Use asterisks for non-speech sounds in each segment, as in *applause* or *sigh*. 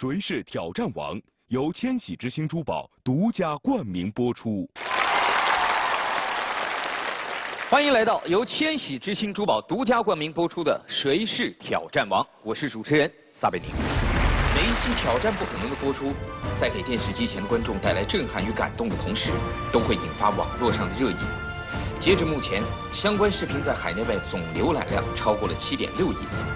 谁是挑战王》由千禧之星珠宝独家冠名播出。欢迎来到由千禧之星珠宝独家冠名播出的《谁是挑战王》，我是主持人撒贝宁。每一期挑战不可能的播出，在给电视机前的观众带来震撼与感动的同时，都会引发网络上的热议。截至目前，相关视频在海内外总浏览量超过了七点六亿次，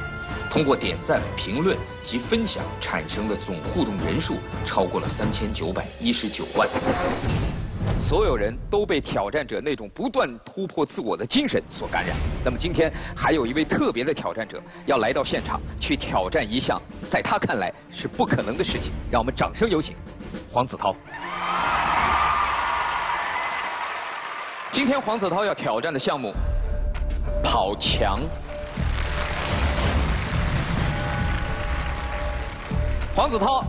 通过点赞、评论及分享产生的总互动人数超过了三千九百一十九万。所有人都被挑战者那种不断突破自我的精神所感染。那么今天还有一位特别的挑战者要来到现场去挑战一项在他看来是不可能的事情。让我们掌声有请黄子韬。今天黄子韬要挑战的项目，跑墙。黄子韬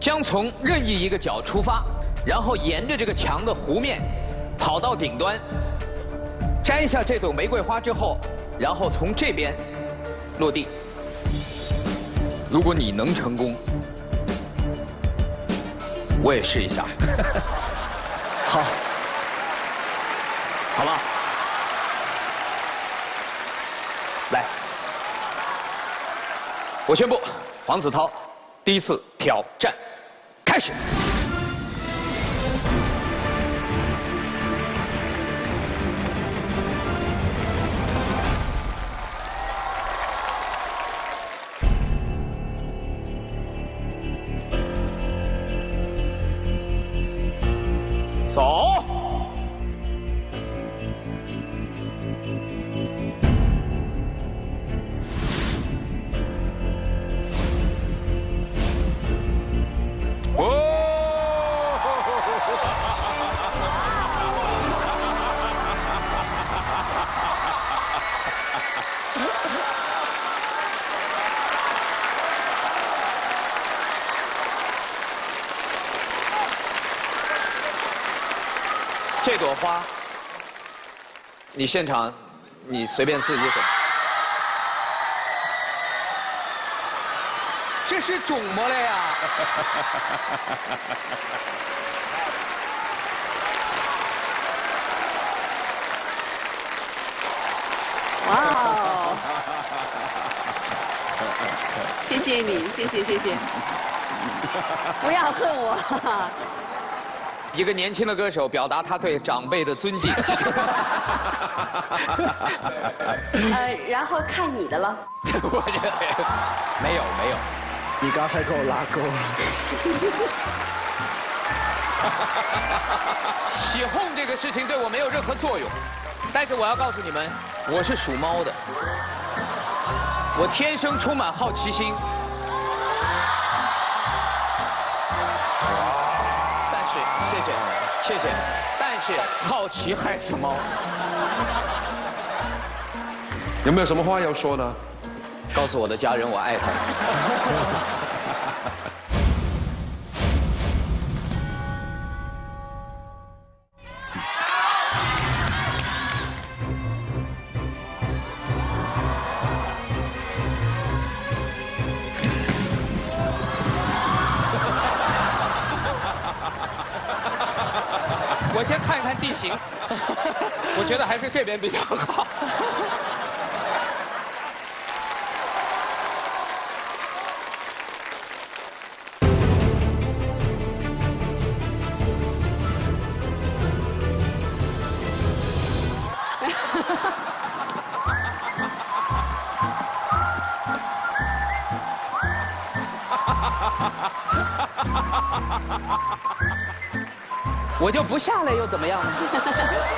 将从任意一个角出发。然后沿着这个墙的弧面跑到顶端，摘下这朵玫瑰花之后，然后从这边落地。如果你能成功，我也试一下。*laughs* 好，好吧。来，我宣布，黄子韬第一次挑战开始。你现场，你随便自己走。这是肿么了呀？哇哦！谢谢你，谢谢谢谢。不要恨我。一个年轻的歌手表达他对长辈的尊敬。*laughs* 呃，然后看你的了。*laughs* 我觉得没有没有，你刚才给我拉钩了。*laughs* 起哄这个事情对我没有任何作用，但是我要告诉你们，我是属猫的，我天生充满好奇心。谢谢，但是好奇害死猫。有没有什么话要说呢？告诉我的家人，我爱他。我边比较好。*laughs* 我就不下来又怎么样呢？*laughs*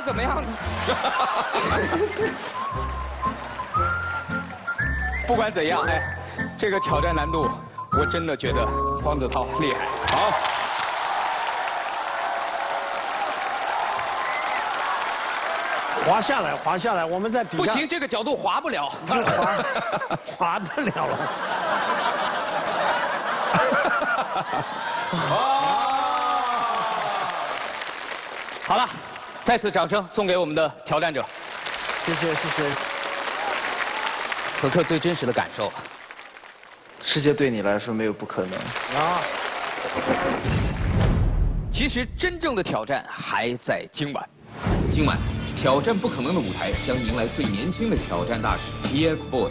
我怎么样呢？*laughs* 不管怎样，哎，这个挑战难度，我真的觉得黄子韬厉害。好，滑下来，滑下来，我们在底下。不行，这个角度滑不了。就滑，滑得了了。*laughs* 好了，再次掌声送给我们的挑战者。谢谢谢谢。此刻最真实的感受。世界对你来说没有不可能。啊！其实真正的挑战还在今晚。今晚，挑战不可能的舞台将迎来最年轻的挑战大使 TFBOYS，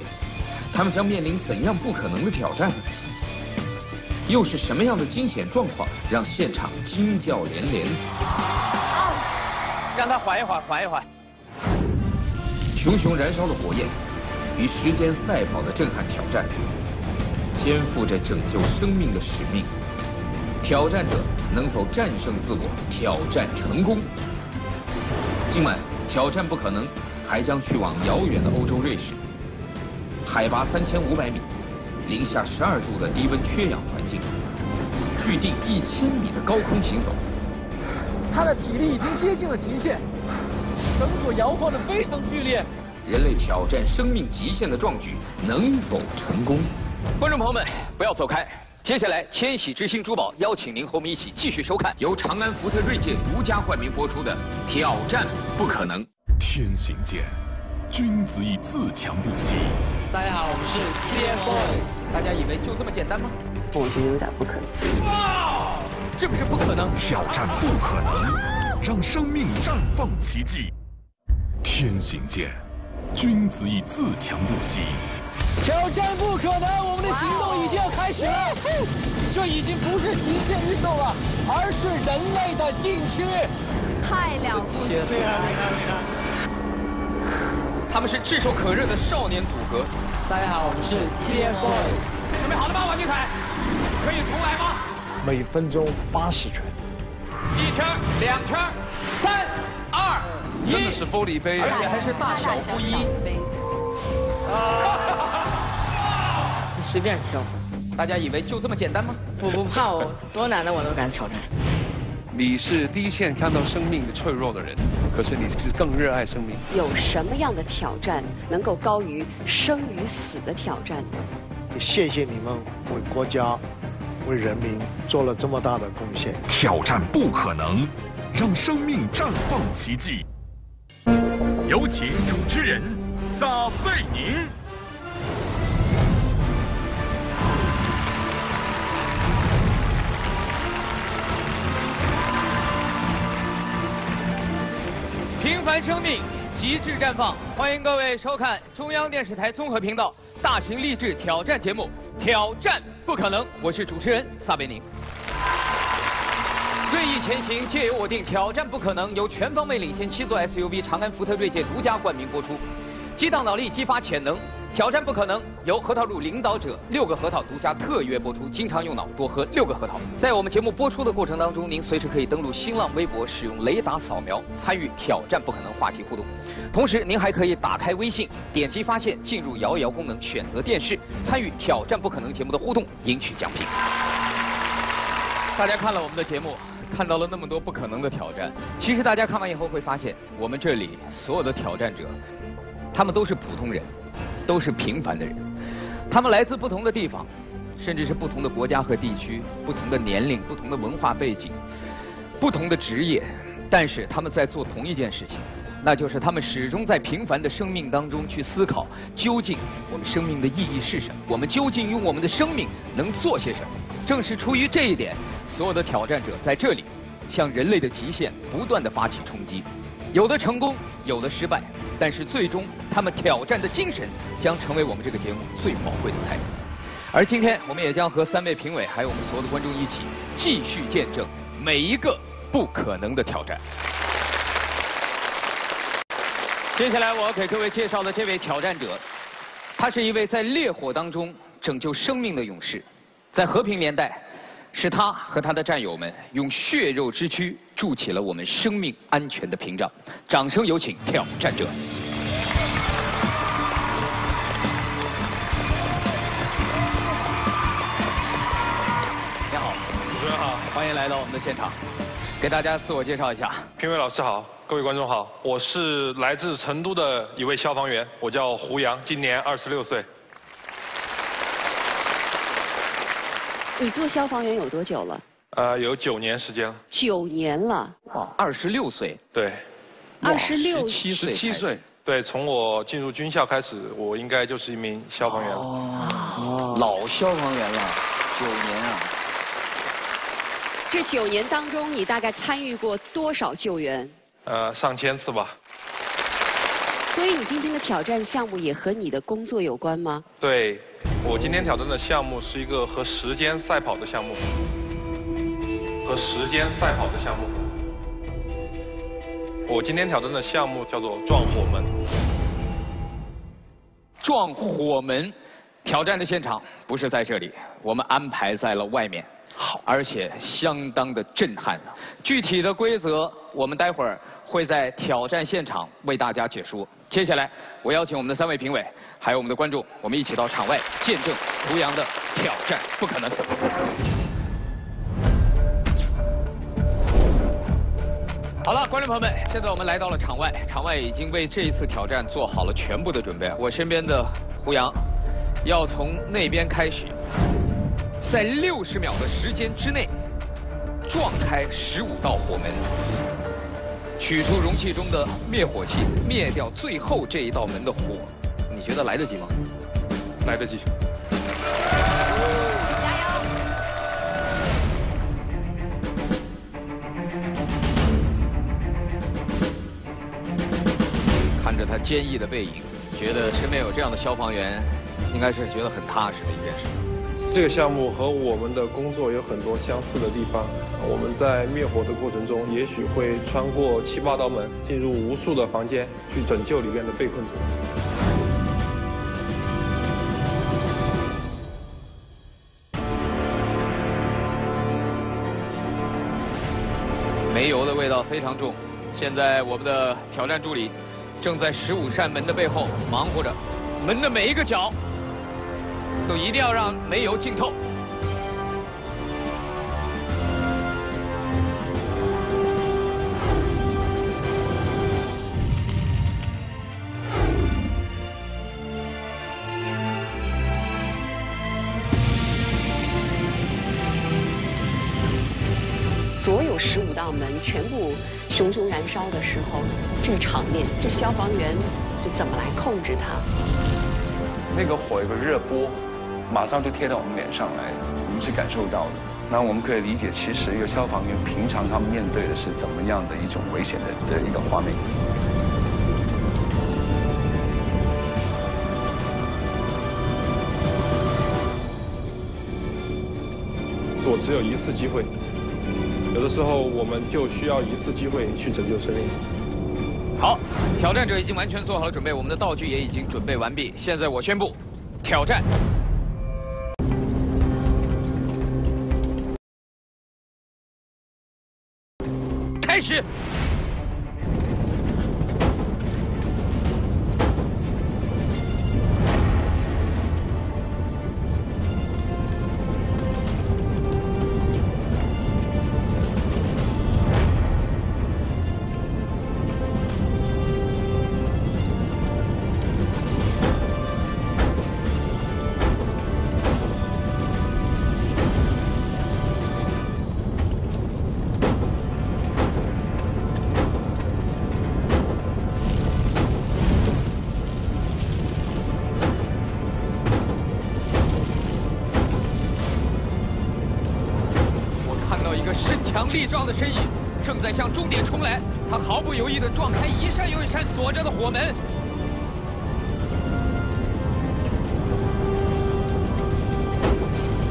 他们将面临怎样不可能的挑战呢？又是什么样的惊险状况让现场惊叫连连？让他缓一缓，缓一缓。熊熊燃烧的火焰，与时间赛跑的震撼挑战，肩负着拯救生命的使命。挑战者能否战胜自我，挑战成功？今晚挑战不可能，还将去往遥远的欧洲瑞士，海拔三千五百米。零下十二度的低温缺氧环境，距地一千米的高空行走，他的体力已经接近了极限，绳索摇晃的非常剧烈。人类挑战生命极限的壮举能否成功？观众朋友们，不要走开，接下来千禧之星珠宝邀请您和我们一起继续收看由长安福特锐界独家冠名播出的《挑战不可能》。天行健，君子以自强不息。大家好，我们是 TFBOYS。大家以为就这么简单吗？我觉得有点不可思议。哇，这不是不可能，挑战不可能，让生命绽放奇迹。天行健，君子以自强不息。挑战不可能，我们的行动已经要开始了。这已经不是极限运动了，而是人类的禁区。太了不起了！他们是炙手可热的少年组合。大家好，我们是 TFBOYS。准备好了吗，王俊凯？可以重来吗？每分钟八十圈。一圈，两圈，三、二、一。真的是玻璃杯，而且还是大小不一。你随便挑。大家以为就这么简单吗？我不怕，我多难的我都敢挑战。你是第一线看到生命的脆弱的人，可是你是更热爱生命。有什么样的挑战能够高于生与死的挑战呢？谢谢你们为国家、为人民做了这么大的贡献。挑战不可能，让生命绽放奇迹。有请主持人撒贝宁。平凡生命，极致绽放。欢迎各位收看中央电视台综合频道大型励志挑战节目《挑战不可能》，我是主持人撒贝宁。锐意前行，皆由我定。挑战不可能，由全方位领先七座 SUV 长安福特锐界独家冠名播出。激荡脑力，激发潜能。挑战不可能，由核桃露领导者六个核桃独家特约播出。经常用脑，多喝六个核桃。在我们节目播出的过程当中，您随时可以登录新浪微博，使用雷达扫描参与挑战不可能话题互动。同时，您还可以打开微信，点击发现，进入摇一摇功能，选择电视，参与挑战不可能节目的互动，赢取奖品。大家看了我们的节目，看到了那么多不可能的挑战。其实大家看完以后会发现，我们这里所有的挑战者，他们都是普通人。都是平凡的人，他们来自不同的地方，甚至是不同的国家和地区，不同的年龄，不同的文化背景，不同的职业，但是他们在做同一件事情，那就是他们始终在平凡的生命当中去思考，究竟我们生命的意义是什么？我们究竟用我们的生命能做些什么？正是出于这一点，所有的挑战者在这里，向人类的极限不断的发起冲击。有的成功，有的失败，但是最终他们挑战的精神将成为我们这个节目最宝贵的财富。而今天，我们也将和三位评委还有我们所有的观众一起，继续见证每一个不可能的挑战。接下来我要给各位介绍的这位挑战者，他是一位在烈火当中拯救生命的勇士，在和平年代。是他和他的战友们用血肉之躯筑起了我们生命安全的屏障。掌声有请挑战者！你好，主持人好，欢迎来到我们的现场，给大家自我介绍一下。评委老师好，各位观众好，我是来自成都的一位消防员，我叫胡杨，今年二十六岁。你做消防员有多久了？呃，有九年时间了。九年了，哇，二十六岁。对。二十六七岁。十七岁。对，从我进入军校开始，我应该就是一名消防员了。哦，老消防员了，九年啊。这九年当中，你大概参与过多少救援？呃，上千次吧。所以你今天的挑战项目也和你的工作有关吗？对，我今天挑战的项目是一个和时间赛跑的项目，和时间赛跑的项目。我今天挑战的项目叫做撞火门。撞火门，挑战的现场不是在这里，我们安排在了外面。好，而且相当的震撼。具体的规则，我们待会儿会在挑战现场为大家解说。接下来，我邀请我们的三位评委，还有我们的观众，我们一起到场外见证胡杨的挑战不可能。好了，观众朋友们，现在我们来到了场外，场外已经为这一次挑战做好了全部的准备。我身边的胡杨，要从那边开始，在六十秒的时间之内，撞开十五道火门，取出容器中的灭火器，灭掉最后这一道门的火。你觉得来得及吗？来得及。看着他坚毅的背影，觉得身边有这样的消防员，应该是觉得很踏实的一件事。这个项目和我们的工作有很多相似的地方。我们在灭火的过程中，也许会穿过七八道门，进入无数的房间，去拯救里面的被困者。煤油的味道非常重。现在我们的挑战助理正在十五扇门的背后忙活着，门的每一个角都一定要让煤油浸透。所有十五道门全部熊熊燃烧的时候，这个场面，这消防员就怎么来控制它？那个火有个热波，马上就贴到我们脸上来的，我们是感受到的。那我们可以理解，其实一个消防员平常他们面对的是怎么样的一种危险的的一个画面。我只有一次机会。有的时候，我们就需要一次机会去拯救生命。好，挑战者已经完全做好了准备，我们的道具也已经准备完毕。现在我宣布，挑战壮的身影正在向终点冲来，他毫不犹豫地撞开一扇又一扇锁着的火门，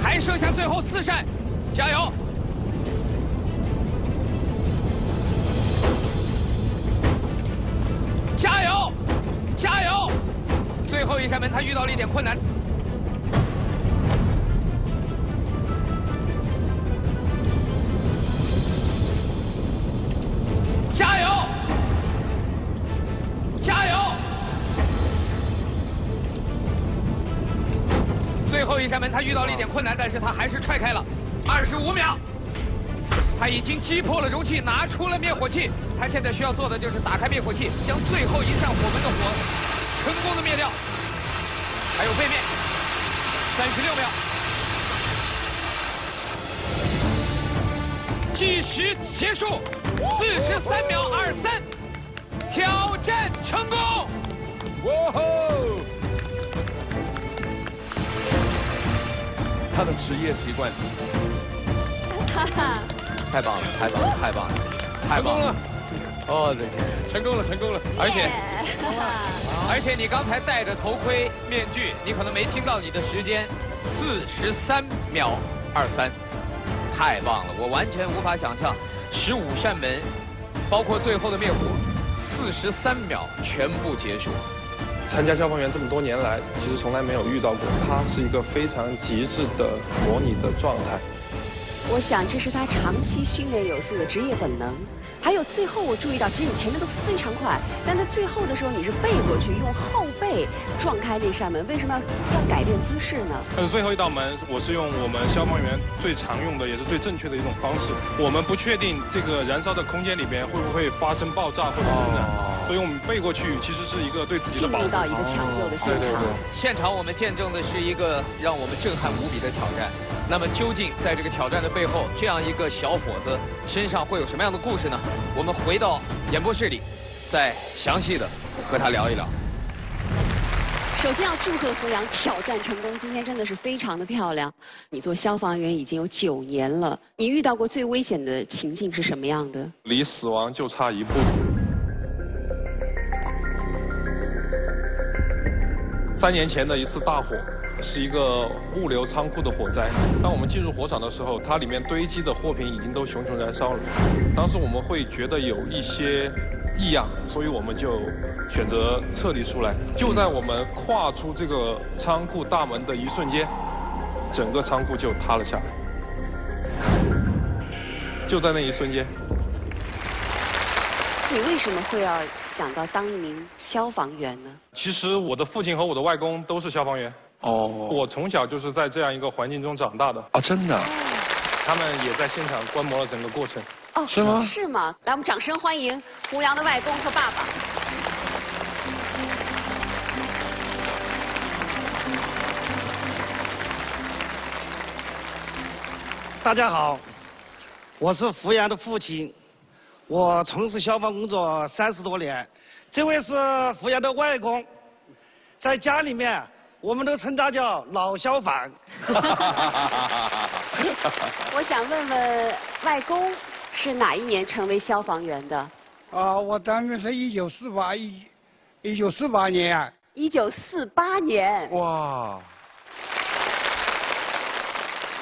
还剩下最后四扇，加油！踹开了。二十五秒，他已经击破了容器，拿出了灭火器。他现在需要做的就是打开灭火器，将最后一扇火门的火成功的灭掉。还有背面，三十六秒，计时结束。四十三秒二三，挑战成功！哇吼！他的职业习惯，哈哈，太棒了，太棒了，太棒了，太棒了！我的天，成功了，成功了！而且，而且你刚才戴着头盔面具，你可能没听到你的时间，四十三秒二三，太棒了！我完全无法想象，十五扇门，包括最后的灭火，四十三秒全部结束。参加消防员这么多年来，其实从来没有遇到过，他是一个非常极致的模拟的状态。我想这是他长期训练有素的职业本能。还有最后我注意到，其实你前面都非常快，但在最后的时候你是背过去，用后背撞开那扇门，为什么要要改变姿势呢？但是最后一道门，我是用我们消防员最常用的，也是最正确的一种方式。我们不确定这个燃烧的空间里边会不会发生爆炸或者污染，所以我们背过去其实是一个对自己的保护。进入到一个抢救的现场。现场我们见证的是一个让我们震撼无比的挑战。那么究竟在这个挑战的背后，这样一个小伙子身上会有什么样的故事呢？我们回到演播室里，再详细的和他聊一聊。首先要祝贺胡杨挑战成功，今天真的是非常的漂亮。你做消防员已经有九年了，你遇到过最危险的情境是什么样的？离死亡就差一步。三年前的一次大火，是一个物流仓库的火灾。当我们进入火场的时候，它里面堆积的货品已经都熊熊燃烧了。当时我们会觉得有一些异样，所以我们就选择撤离出来。就在我们跨出这个仓库大门的一瞬间，整个仓库就塌了下来。就在那一瞬间。你为什么会要想到当一名消防员呢？其实我的父亲和我的外公都是消防员。哦，我从小就是在这样一个环境中长大的。啊，真的？他们也在现场观摩了整个过程。哦，是吗是吗？来，我们掌声欢迎胡杨的外公和爸爸。大家好，我是胡杨的父亲，我从事消防工作三十多年。这位是胡杨的外公，在家里面我们都称他叫老消防。*laughs* 我想问问外公是哪一年成为消防员的？啊，我单位是一九四八一，一九四八年。一九四八年。哇！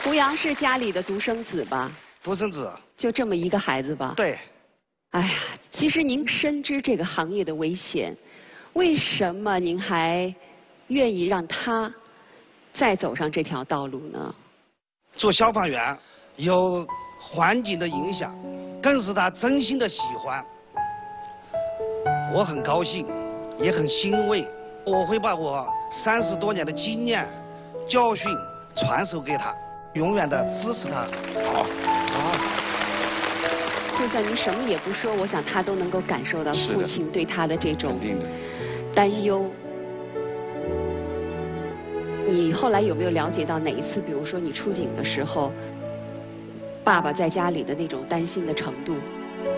胡杨是家里的独生子吧？独生子。就这么一个孩子吧？对。哎呀，其实您深知这个行业的危险，为什么您还愿意让他再走上这条道路呢？做消防员有环境的影响，更是他真心的喜欢。我很高兴，也很欣慰。我会把我三十多年的经验、教训传授给他，永远的支持他。好。好就算您什么也不说，我想他都能够感受到父亲对他的这种。担忧。你后来有没有了解到哪一次，比如说你出警的时候，爸爸在家里的那种担心的程度？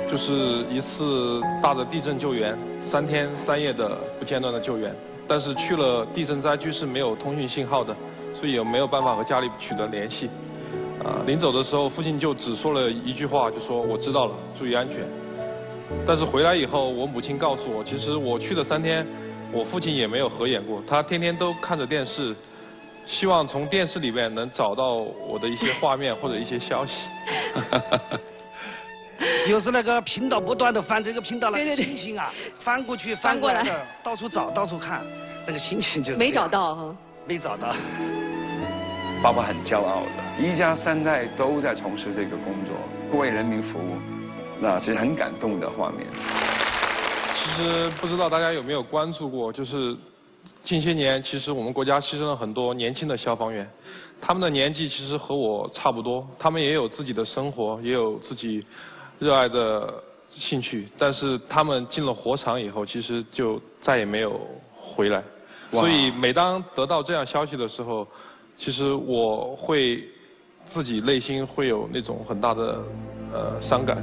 就是一次大的地震救援，三天三夜的不间断的救援，但是去了地震灾区是没有通讯信号的，所以也没有办法和家里取得联系。啊，临走的时候，父亲就只说了一句话，就说我知道了，注意安全。但是回来以后，我母亲告诉我，其实我去的三天，我父亲也没有合眼过，他天天都看着电视，希望从电视里面能找到我的一些画面或者一些消息。*laughs* 有时那个频道不断的翻这个频道，那个心情啊，翻过去翻过来的，到处找到处看，那个心情就是没找，到哈。没找到。爸爸很骄傲的，一家三代都在从事这个工作，为人民服务，那其实很感动的画面。其实不知道大家有没有关注过，就是近些年，其实我们国家牺牲了很多年轻的消防员，他们的年纪其实和我差不多，他们也有自己的生活，也有自己热爱的兴趣，但是他们进了火场以后，其实就再也没有回来。所以每当得到这样消息的时候，其实我会自己内心会有那种很大的呃伤感。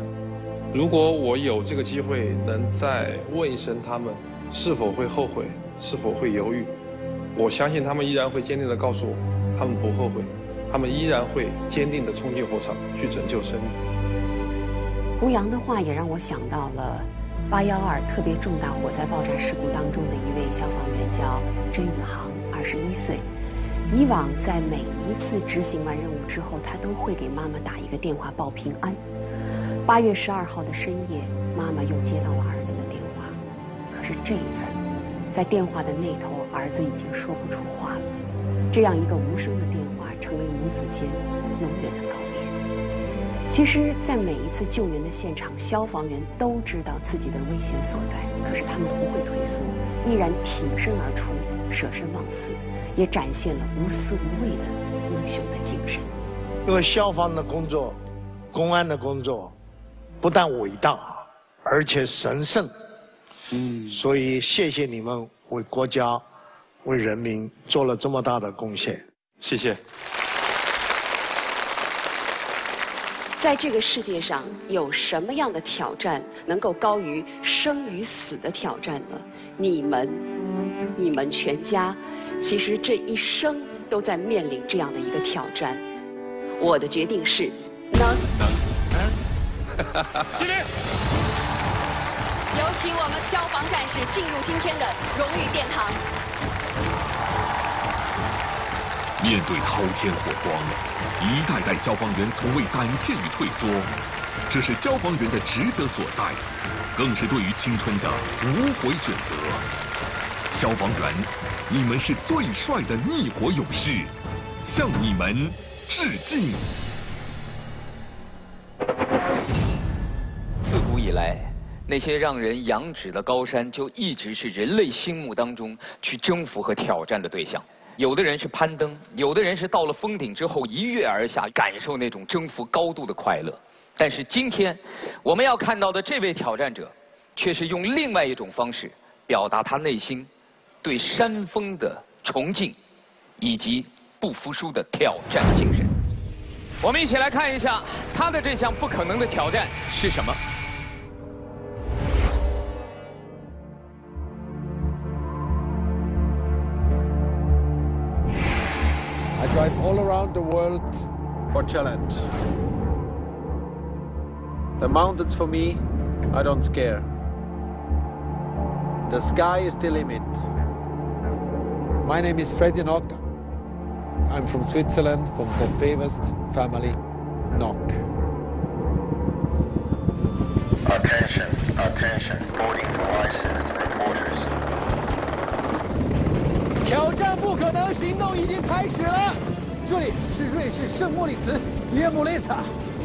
如果我有这个机会，能再问一声他们，是否会后悔，是否会犹豫？我相信他们依然会坚定地告诉我，他们不后悔，他们依然会坚定地冲进火场去拯救生命。胡杨的话也让我想到了八幺二特别重大火灾爆炸事故当中的一位消防员，叫甄宇航，二十一岁。以往在每一次执行完任务之后，他都会给妈妈打一个电话报平安。八月十二号的深夜，妈妈又接到了儿子的电话，可是这一次，在电话的那头，儿子已经说不出话了。这样一个无声的电话，成为母子间永远的告别。其实，在每一次救援的现场，消防员都知道自己的危险所在，可是他们不会退缩，依然挺身而出，舍身忘死。也展现了无私无畏的英雄的精神。因为消防的工作、公安的工作，不但伟大，而且神圣。嗯，所以谢谢你们为国家、为人民做了这么大的贡献。谢谢。在这个世界上，有什么样的挑战能够高于生与死的挑战呢？你们，你们全家。其实这一生都在面临这样的一个挑战。我的决定是能。能。敬礼。有请我们消防战士进入今天的荣誉殿堂。面对滔天火光，一代代消防员从未胆怯与退缩，这是消防员的职责所在，更是对于青春的无悔选择。消防员。你们是最帅的逆火勇士，向你们致敬！自古以来，那些让人仰止的高山，就一直是人类心目当中去征服和挑战的对象。有的人是攀登，有的人是到了峰顶之后一跃而下，感受那种征服高度的快乐。但是今天，我们要看到的这位挑战者，却是用另外一种方式表达他内心。对山峰的崇敬，以及不服输的挑战精神，我们一起来看一下他的这项不可能的挑战是什么。the world for challenge. The mountains for me, I don't scare. The sky is the limit. My name is Freddy Nock. I'm from Switzerland, from the famous family Nock. Attention, attention, boarding for licensed reporters. 挑战不可能行动已经开始了。 这里是瑞士圣莫里茨耶姆雷萨，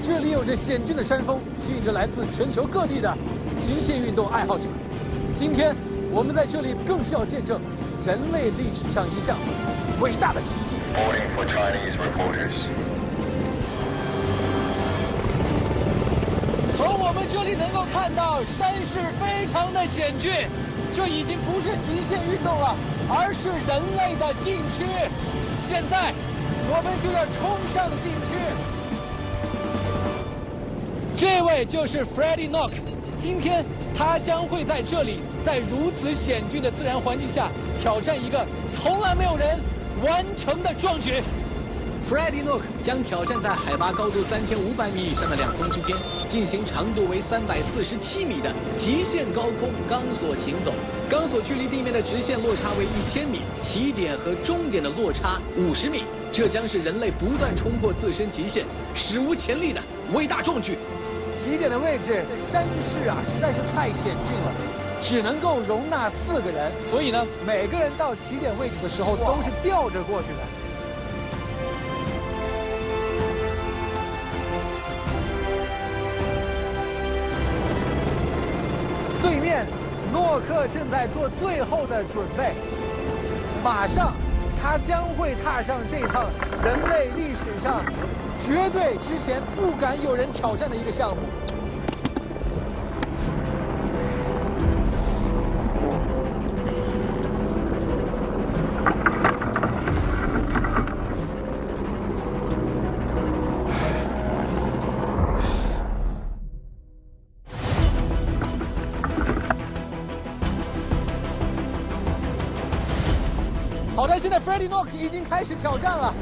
这里有着险峻的山峰，吸引着来自全球各地的极限运动爱好者。今天我们在这里更是要见证。人类历史上一项伟大的奇迹。从我们这里能够看到，山势非常的险峻，这已经不是极限运动了，而是人类的禁区。现在，我们就要冲上禁区。这位就是 Freddie Nock，今天他将会在这里，在如此险峻的自然环境下。挑战一个从来没有人完成的壮举。Freddie Nock 将挑战在海拔高度三千五百米以上的两峰之间，进行长度为三百四十七米的极限高空钢索行走。钢索距离地面的直线落差为一千米，起点和终点的落差五十米。这将是人类不断冲破自身极限、史无前例的伟大壮举。起点的位置，山势啊，实在是太险峻了。只能够容纳四个人，所以呢，每个人到起点位置的时候都是吊着过去的。对面，诺克正在做最后的准备，马上，他将会踏上这趟人类历史上绝对之前不敢有人挑战的一个项目。但现在 Freddie Nock 已经开始挑战了。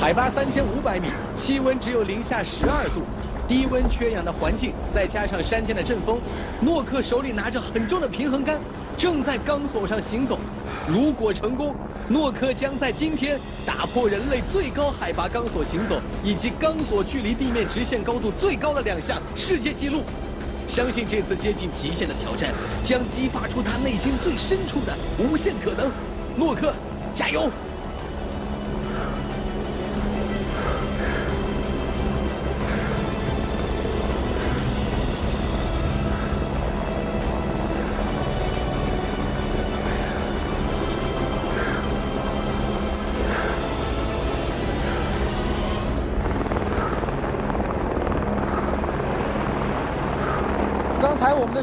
海拔三千五百米，气温只有零下十二度，低温缺氧的环境，再加上山间的阵风，诺克手里拿着很重的平衡杆，正在钢索上行走。如果成功，诺克将在今天打破人类最高海拔钢索行走以及钢索距离地面直线高度最高的两项世界纪录。相信这次接近极限的挑战，将激发出他内心最深处的无限可能。诺克，加油！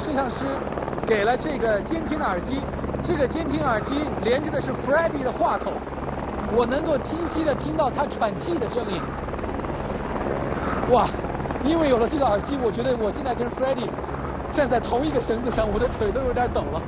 摄像师给了这个监听的耳机，这个监听耳机连着的是 Freddy 的话筒，我能够清晰的听到他喘气的声音。哇，因为有了这个耳机，我觉得我现在跟 Freddy 站在同一个绳子上，我的腿都有点抖了。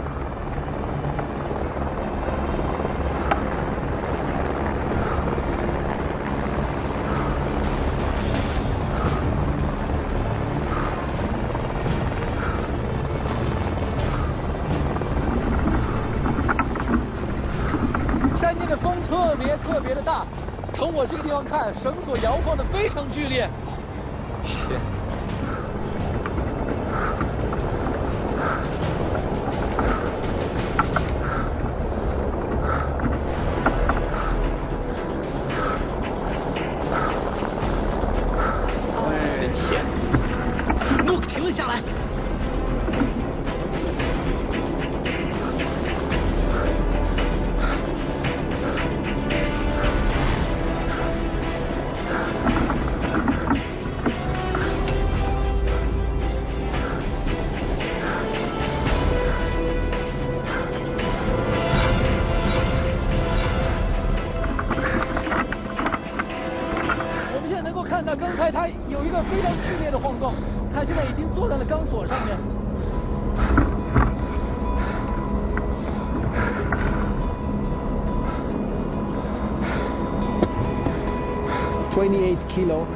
这个地方看，绳索摇晃的非常剧烈。kilo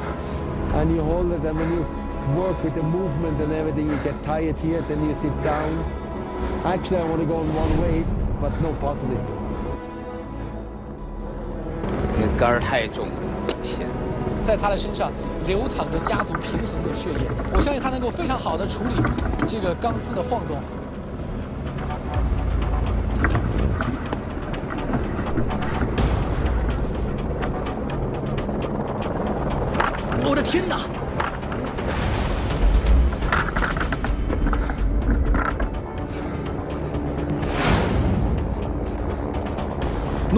and you hold it and when you work with the movement and everything you get tired here then you sit down actually I want to go on one way but no possibility 那个杆儿太重了，我的天！在他的身上流淌着家族平衡的血液，我相信他能够非常好的处理这个钢丝的晃动。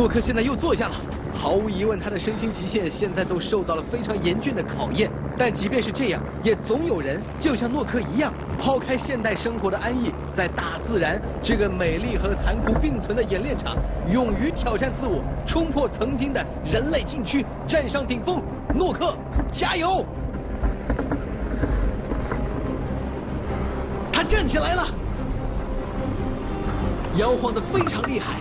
诺克现在又坐下了。毫无疑问，他的身心极限现在都受到了非常严峻的考验。但即便是这样，也总有人就像诺克一样，抛开现代生活的安逸，在大自然这个美丽和残酷并存的演练场，勇于挑战自我，冲破曾经的人类禁区，站上顶峰。诺克，加油！他站起来了，摇晃得非常厉害。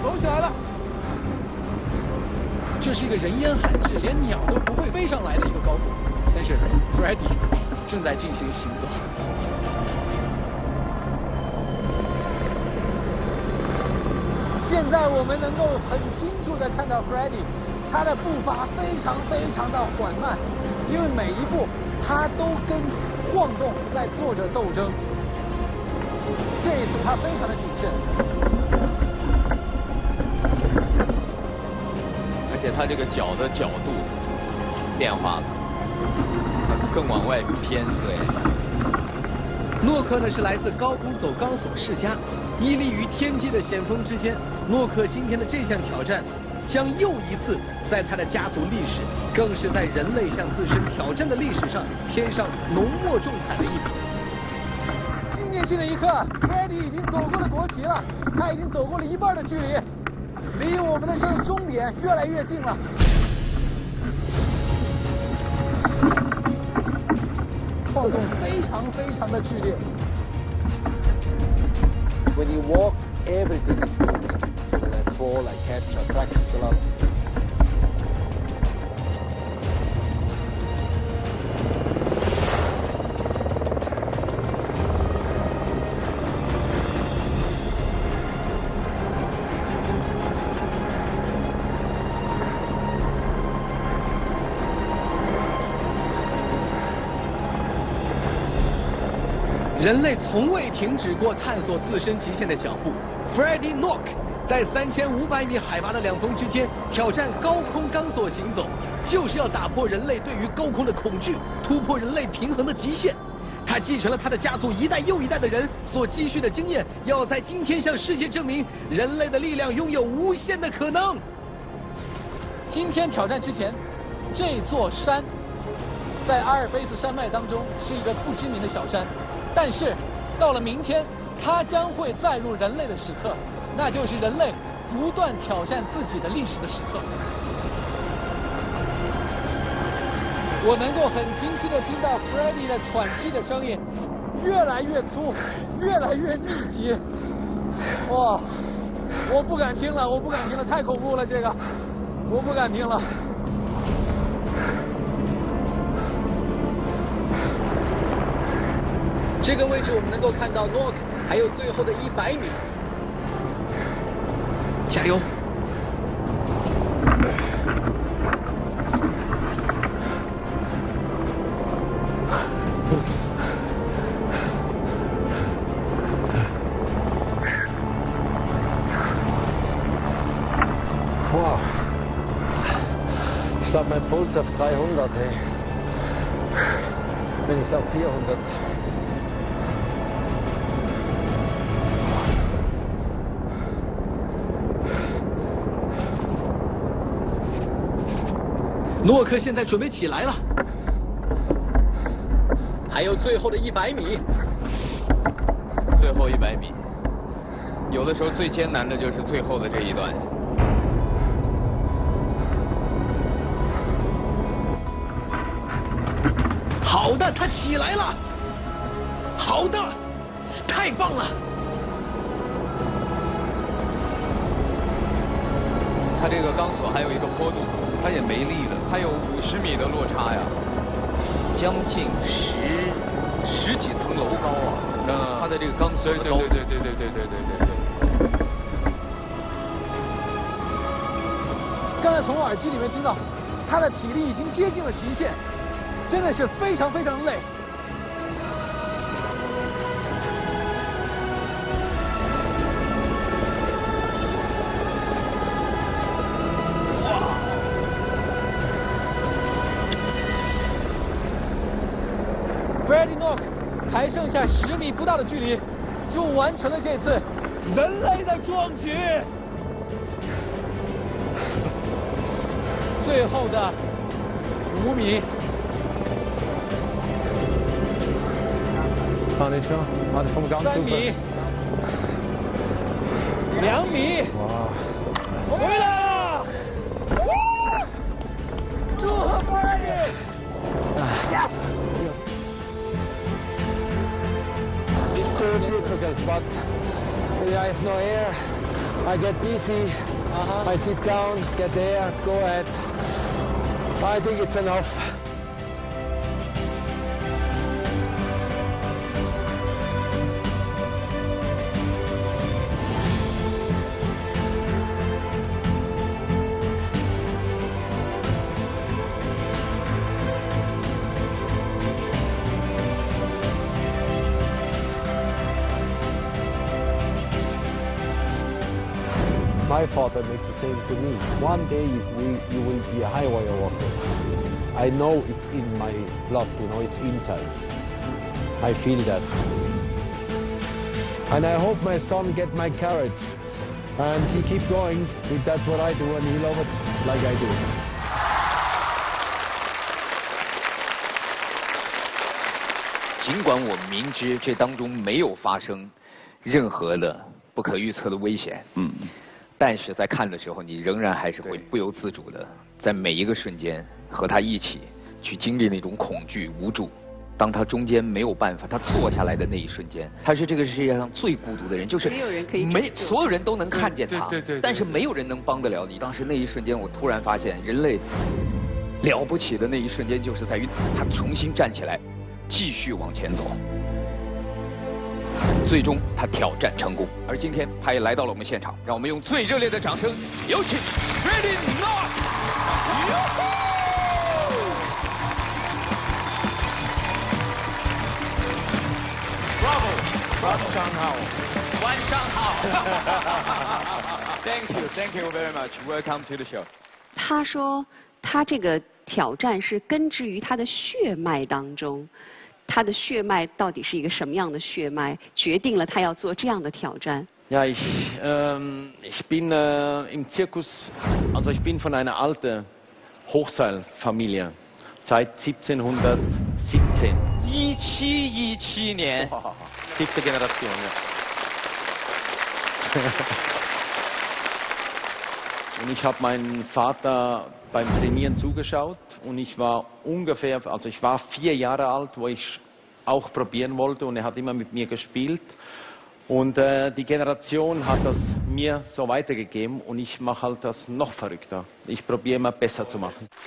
走起来了。这是一个人烟罕至，连鸟都不会飞上来的一个高度，但是 Freddy 正在进行行走。现在我们能够很清楚地看到 Freddy 他的步伐非常非常的缓慢，因为每一步他都跟晃动在做着斗争。这一次他非常的谨慎。而且他这个脚的角度变化了，更往外偏，对。诺克呢是来自高空走钢索世家，屹立于天际的险峰之间。诺克今天的这项挑战，将又一次在他的家族历史，更是在人类向自身挑战的历史上添上浓墨重彩的一笔。纪念性的一刻，Freddie 已经走过了国旗了，他已经走过了一半的距离，离我们的这个终点越来越近了。晃动非常非常的剧烈。When you walk, everything is moving. So when I fall, I catch, I practice a lot. 人类从未停止过探索自身极限的脚步。Freddie Nock 在三千五百米海拔的两峰之间挑战高空钢索行走，就是要打破人类对于高空的恐惧，突破人类平衡的极限。他继承了他的家族一代又一代的人所积蓄的经验，要在今天向世界证明人类的力量拥有无限的可能。今天挑战之前，这座山在阿尔卑斯山脉当中是一个不知名的小山。但是，到了明天，它将会载入人类的史册，那就是人类不断挑战自己的历史的史册。我能够很清晰的听到 f r e d d y 的喘息的声音，越来越粗，越来越密集。哇！我不敢听了，我不敢听了，太恐怖了，这个，我不敢听了。这个位置我们能够看到 Nock 还有最后的一百米，加油！哇上面 Puls auf 300，hey，wenn ich auf 400. 诺克现在准备起来了，还有最后的一百米。最后一百米，有的时候最艰难的就是最后的这一段。好的，他起来了。好的，太棒了。他这个钢索还有一个坡度，他也没力了，他有五十米的落差呀，将近十十几层楼高啊！他的这个钢索的高，对对对对对对对对对。刚才从耳机里面听到，他的体力已经接近了极限，真的是非常非常累。下十米不到的距离，就完成了这次人类的壮举。最后的五米，三米，两米，哇，回来 but yeah, have no air. I get dizzy. Uh-huh. I sit down, get air, go ahead. I think it's enough. father makes the same to me. One day we, you will be a high wire walker. I know it's in my blood, you know, it's inside. I feel that. And I hope my son get my courage. And he keep going, if that's what I do, and he love it like I do. 尽管我明知这当中没有发生任何的不可预测的危险，嗯， *laughs* 但是在看的时候，你仍然还是会不由自主的在每一个瞬间和他一起去经历那种恐惧、无助。当他中间没有办法，他坐下来的那一瞬间，他是这个世界上最孤独的人，就是没有人可以没所有人都能看见他，但是没有人能帮得了你。当时那一瞬间，我突然发现，人类了不起的那一瞬间，就是在于他重新站起来，继续往前走。最终，他挑战成功，而今天他也来到了我们现场，让我们用最热烈的掌声，有请 Freddie Knox。晚上好，晚上好。Thank you, thank you very much. Welcome to the show. 他说他这个挑战是根植于他的血脉当中，他的血脉到底是一个什么样的血脉，决定了他要做这样的挑战。Ja, ich, ähm, ich bin äh, im Zirkus, also ich bin von einer alten Hochseilfamilie seit 1717. 一七一七年，Siebte Generation, ja. Und ich habe meinen Vater beim Trainieren zugeschaut und ich war ungefähr, also ich war vier Jahre alt, wo ich auch probieren wollte und er hat immer mit mir gespielt. Und äh, die Generation hat das mir so weitergegeben und ich mache halt das noch verrückter. Ich probiere immer besser zu machen. *laughs*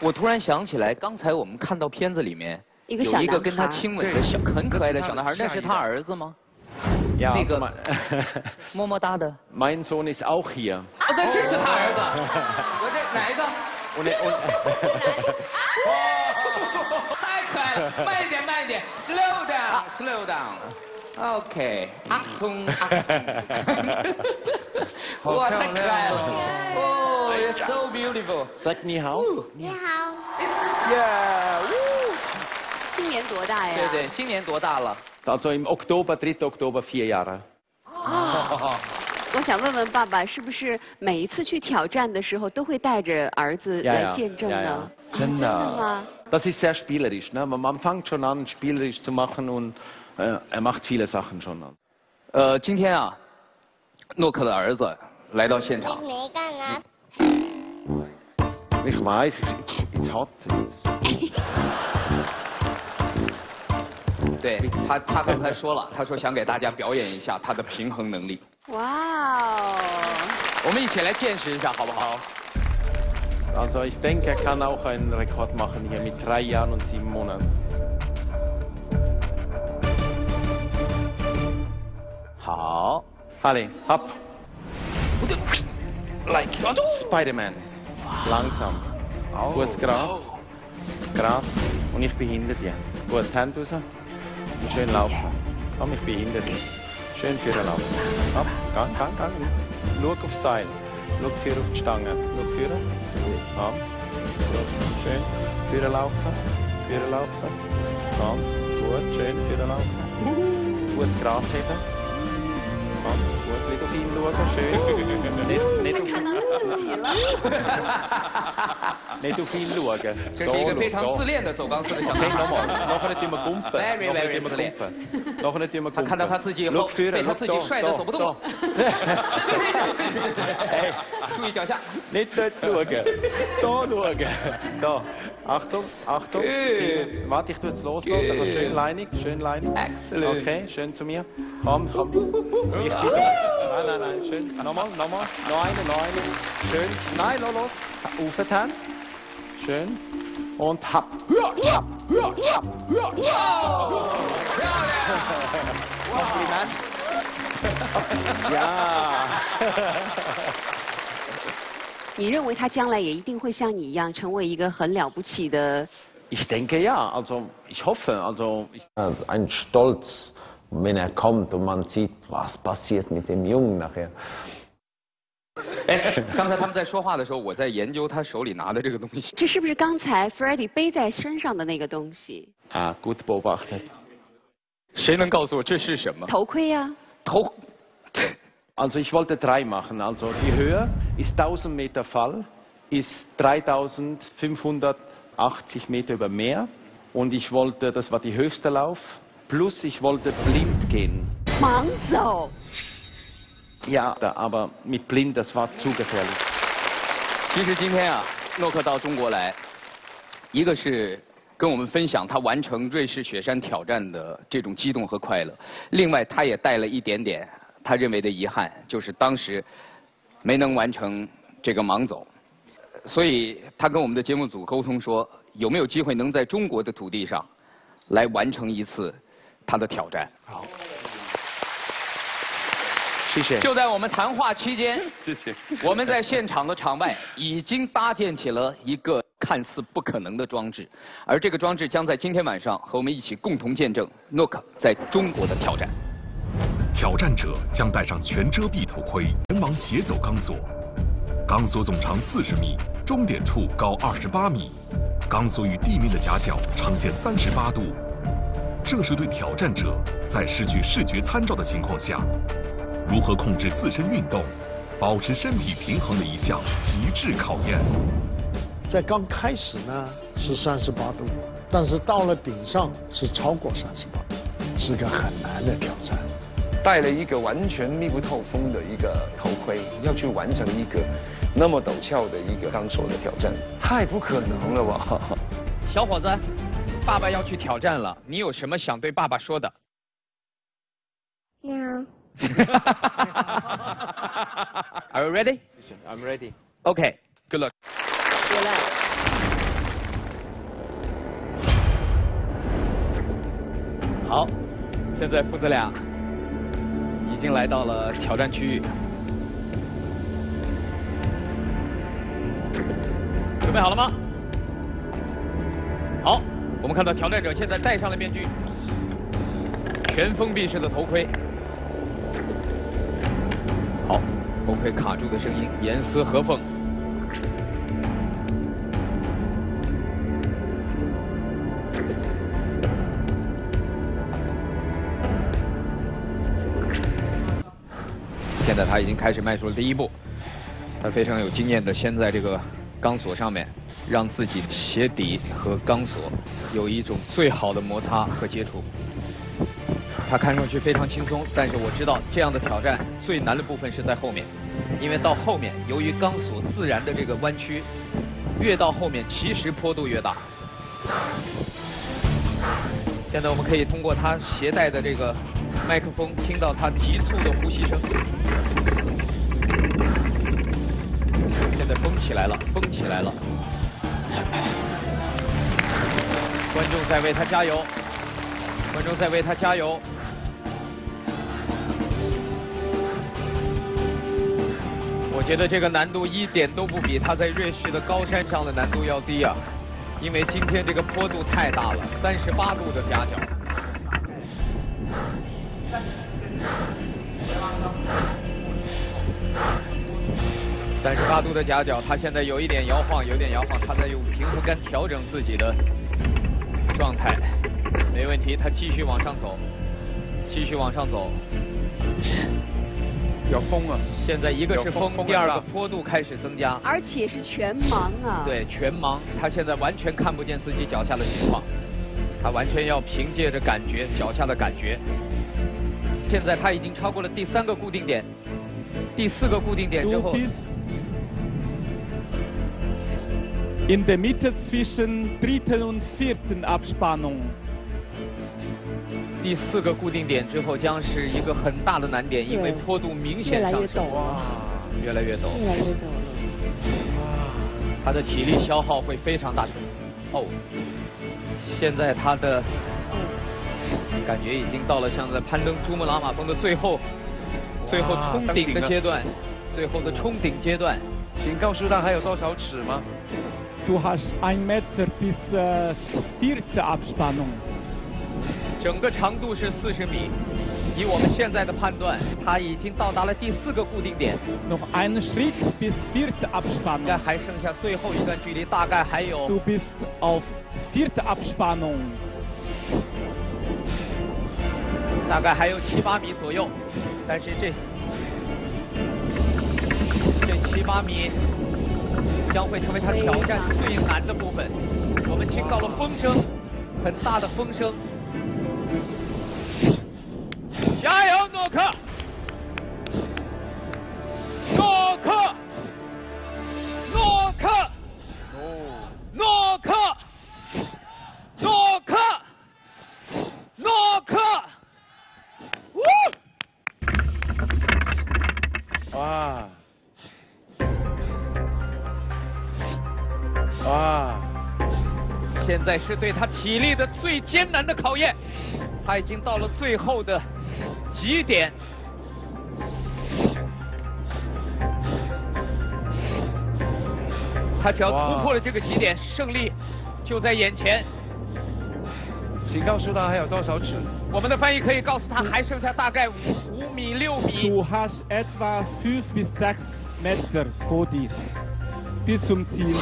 我突然想起来，刚才我们看到片子里面一个小有一个跟他男孩亲吻的小很可爱的小男孩，那是他儿子吗？ Ja, 那 also 个 mein, 么么哒的。mein Sohn ist auch hier. 哦，对，这是他儿子。我这哪一个？Und, er- und, 太可爱了，慢一点，慢一点，slow down，slow down。OK，阿通阿通，哇，太可爱了！哦，you're so beautiful。Ni hao. 你好，Yeah. 今年多大呀？对对，今年多大了？Also im Oktober, 3. Oktober, vier Jahre. 我想问问爸爸，是不是每一次去挑战的时候都会带着儿子 Ja, 来 ja. 见证 Ja, 呢？真的吗？Das ist sehr spielerisch. Ne? Man, man fängt schon an, spielerisch zu machen und äh, er macht viele Sachen schon. 呃，今天啊，诺克的儿子来到现场，没干啊。Ich weiß, ich, jetzt hat jetzt. 对他，他刚才说了，他说想给大家表演一下他的平衡能力。哇哦！我们一起来见识一下，好不好？ Also ich denke, er kann auch einen Rekord machen hier mit drei Jahren und sieben Monaten. 好， Halle, hopp. Like Spider-Man. Langsam. Fuß gerade. Gerade. Und ich bin hinter dir. Gut, Hand raus. Schön laufen. Komm, ich bin hinter dir. Schön führen laufen. Hopp, gang, gang, gang. Schau aufs Seil. Schau für auf die Stange. Schau führen. Komm. Schön. Führen laufen. Führen laufen. Komm. Gut, schön führen laufen. Fuß gerade heben. Komm, Fuß nicht auf ihn schauen. Schön. *laughs* Nicht, nicht, auf, *laughs* 他自己了。nicht auf ihn schauen. 这是一个 Da 非常 schau, 自 da. 恋的走钢丝的小 Okay, 男孩。nochmal. Nachher tun wir Gumpen. Very, Nachher very tun wir 自恋。Gumpen. Nachher tun wir 他 Gumpen. 看到他自己以 Schau 后，führen, 被他 schau 自己 da, 帅的 da, 走不动了 da.。哎，注意脚下。Nicht dort schauen. Da schauen. Da. Achtung, Achtung. Ziehen. Warte, ich tue jetzt loslassen. Dann schön leinig, schön leinig. Excellent. Okay, schön zu mir. Komm, komm. Ich bin da. Nein, nein, nein. Schön. Nochmal, nochmal. Noch eine, noch eine. Schön. Nein, los, los. Auf die Hand. Schön. Und hab. Ja, hab. Ja, hab. Ja, Kompliment. Ja. 你认为他将来也一定会像你一样，成为一个很了不起的 *laughs* Ich denke ja, also ich hoffe, also ich Ein Stolz, wenn er kommt und man sieht, was passiert mit dem Jungen nachher. 哎，刚才他们在说话的时候，我在研究他手里拿的这个东西。这是不是刚才 Freddie 背在身上的那个东西？ ah, gut beobachtet. 谁能告诉我这是什么？头盔呀、头 Also ich wollte drei machen. Also die Höhe ist 1000 Meter Fall, ist 3500 80 Meter über Meer und ich wollte, das war die höchste Lauf, plus ich wollte blind gehen. 盲走。 Ja, aber mit blind, das war zu gefährlich. 其实今天啊，诺克到中国来，一个是跟我们分享他完成瑞士雪山挑战的这种激动和快乐，另外他也带了一点点他认为的遗憾，就是当时没能完成这个盲走，所以他跟我们的节目组沟通说，有没有机会能在中国的土地上来完成一次他的挑战？好，谢谢。就在我们谈话期间，谢谢。我们在现场的场外已经搭建起了一个看似不可能的装置，而这个装置将在今天晚上和我们一起共同见证诺克在中国的挑战。挑战者将戴上全遮蔽头盔，人盲斜走钢索。钢索总长四十米，终点处高二十八米，钢索与地面的夹角呈现三十八度。这是对挑战者在失去视觉参照的情况下，如何控制自身运动，保持身体平衡的一项极致考验。在刚开始呢是三十八度，但是到了顶上是超过三十八度，是个很难的挑战。戴了一个完全密不透风的一个头盔，要去完成一个那么陡峭的一个钢索的挑战，太不可能了吧？*laughs* 小伙子，爸爸要去挑战了，你有什么想对爸爸说的？No. *laughs* Are you ready? I'm ready. Okay. Good luck. 好，现在父子俩已经来到了挑战区域，准备好了吗？好，我们看到挑战者现在戴上了面具，全封闭式的头盔。头盔卡住的声音严丝合缝。现在他已经开始迈出了第一步，他非常有经验的先在这个钢索上面，让自己的鞋底和钢索有一种最好的摩擦和接触。他看上去非常轻松，但是我知道这样的挑战最难的部分是在后面，因为到后面由于钢索自然的这个弯曲，越到后面其实坡度越大。现在我们可以通过他携带的这个麦克风听到他急促的呼吸声。现在风起来了，风起来了，观众在为他加油，观众在为他加油。我觉得这个难度一点都不比他在瑞士的高山上的难度要低啊，因为今天这个坡度太大了，三十八度的夹角。三十八度的夹角，他现在有一点摇晃，有点摇晃，他在用平衡杆调整自己的状态，没问题，他继续往上走，继续往上走。有风啊！现在一个是有风风第二个坡度开始增加，而且是全盲啊！对，全盲，他现在完全看不见自己脚下的情况，他完全要凭借着感觉，脚下的感觉。现在他已经超过了第三个固定点，第四个固定点之后 in der Mitte zwischen dritten und vierten Abspannung. 第四个固定点之后将是一个很大的难点，因为坡度明显上升，越来越陡，越来越陡了。他的体力消耗会非常大。哦，现在他的感觉已经到了像在攀登珠穆朗玛峰的最后，最后冲顶的阶段，最后的冲顶阶段。请告诉他还有多少尺吗？Du hast ein Meter bis äh, vierte Abspannung. 整个长度是四十米，以我们现在的判断，它已经到达了第四个固定点。Noch einen Schritt bis vierte 应该.还剩下最后一段距离，大概还有 Du bist auf vierte Abspannung. 大概还有七八米左右，但是这这七八米将会成为他挑战最难的部分。我们听到了风声，很大的风声。加油，诺克！在是对他体力的最艰难的考验，他已经到了最后的极点。他只要突破了这个极点，胜利就在眼前。请告诉他还有多少尺？我们的翻译可以告诉他，还剩下大概五五米六米。Du hast etwa 5 bis 6 Meter vor dir. Bis zum Ziel.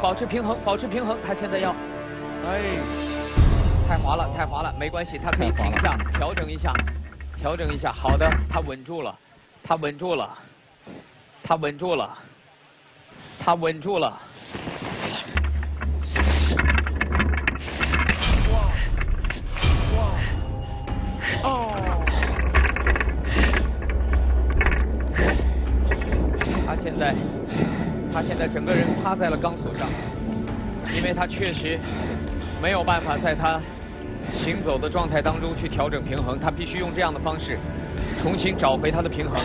保持平衡，保持平衡。他现在要，哎，太滑了，太滑了，没关系，他可以停下，调整一下。调整一下，好的，他稳住了，他稳住了，他稳住了，他稳住了。他现在整个人趴在了钢索上，因为他确实没有办法在他。行走的状态当中去调整平衡，他必须用这样的方式重新找回他的平衡。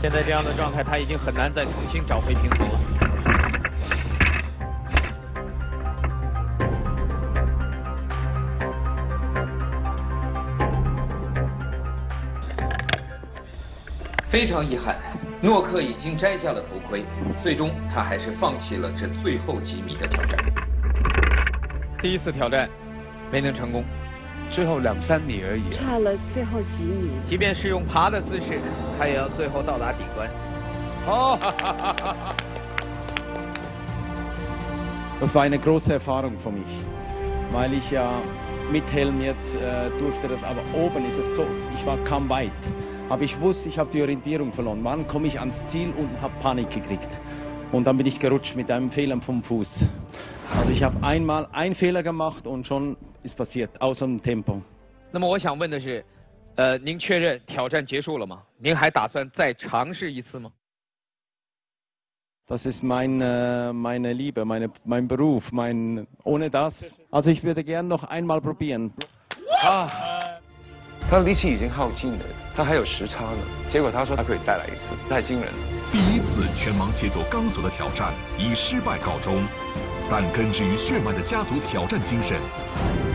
现在这样的状态，他已经很难再重新找回平衡了。非常遗憾，诺克已经摘下了头盔，最终他还是放弃了这最后几米的挑战。第一次挑战没能成功，最后两三米而已。差了最后几米。即便是用爬的姿势，他也要最后到达顶端。哦，Das war eine große Erfahrung für mich, weil ich ja mit Helm jetzt äh, durfte das, aber oben ist es so, ich war kaum weit. Aber ich wusste, ich habe die Orientierung verloren. Wann komme ich ans Ziel und habe Panik gekriegt. Und dann bin ich gerutscht mit einem Fehler vom Fuß. Also ich habe einmal einen Fehler gemacht und schon ist passiert, außer dem Tempo. 那么我想问的是，呃，您确认挑战结束了吗？您还打算再尝试一次吗？ Das ist mein, äh, meine Liebe, meine, mein Beruf, mein, ohne das. Also ich würde gern noch einmal probieren. 啊， 他的力气已经耗尽了，他还有时差呢。结果他说他可以再来一次，太惊人了。第一次全盲协走钢索的挑战以失败告终，但根植于血脉的家族挑战精神，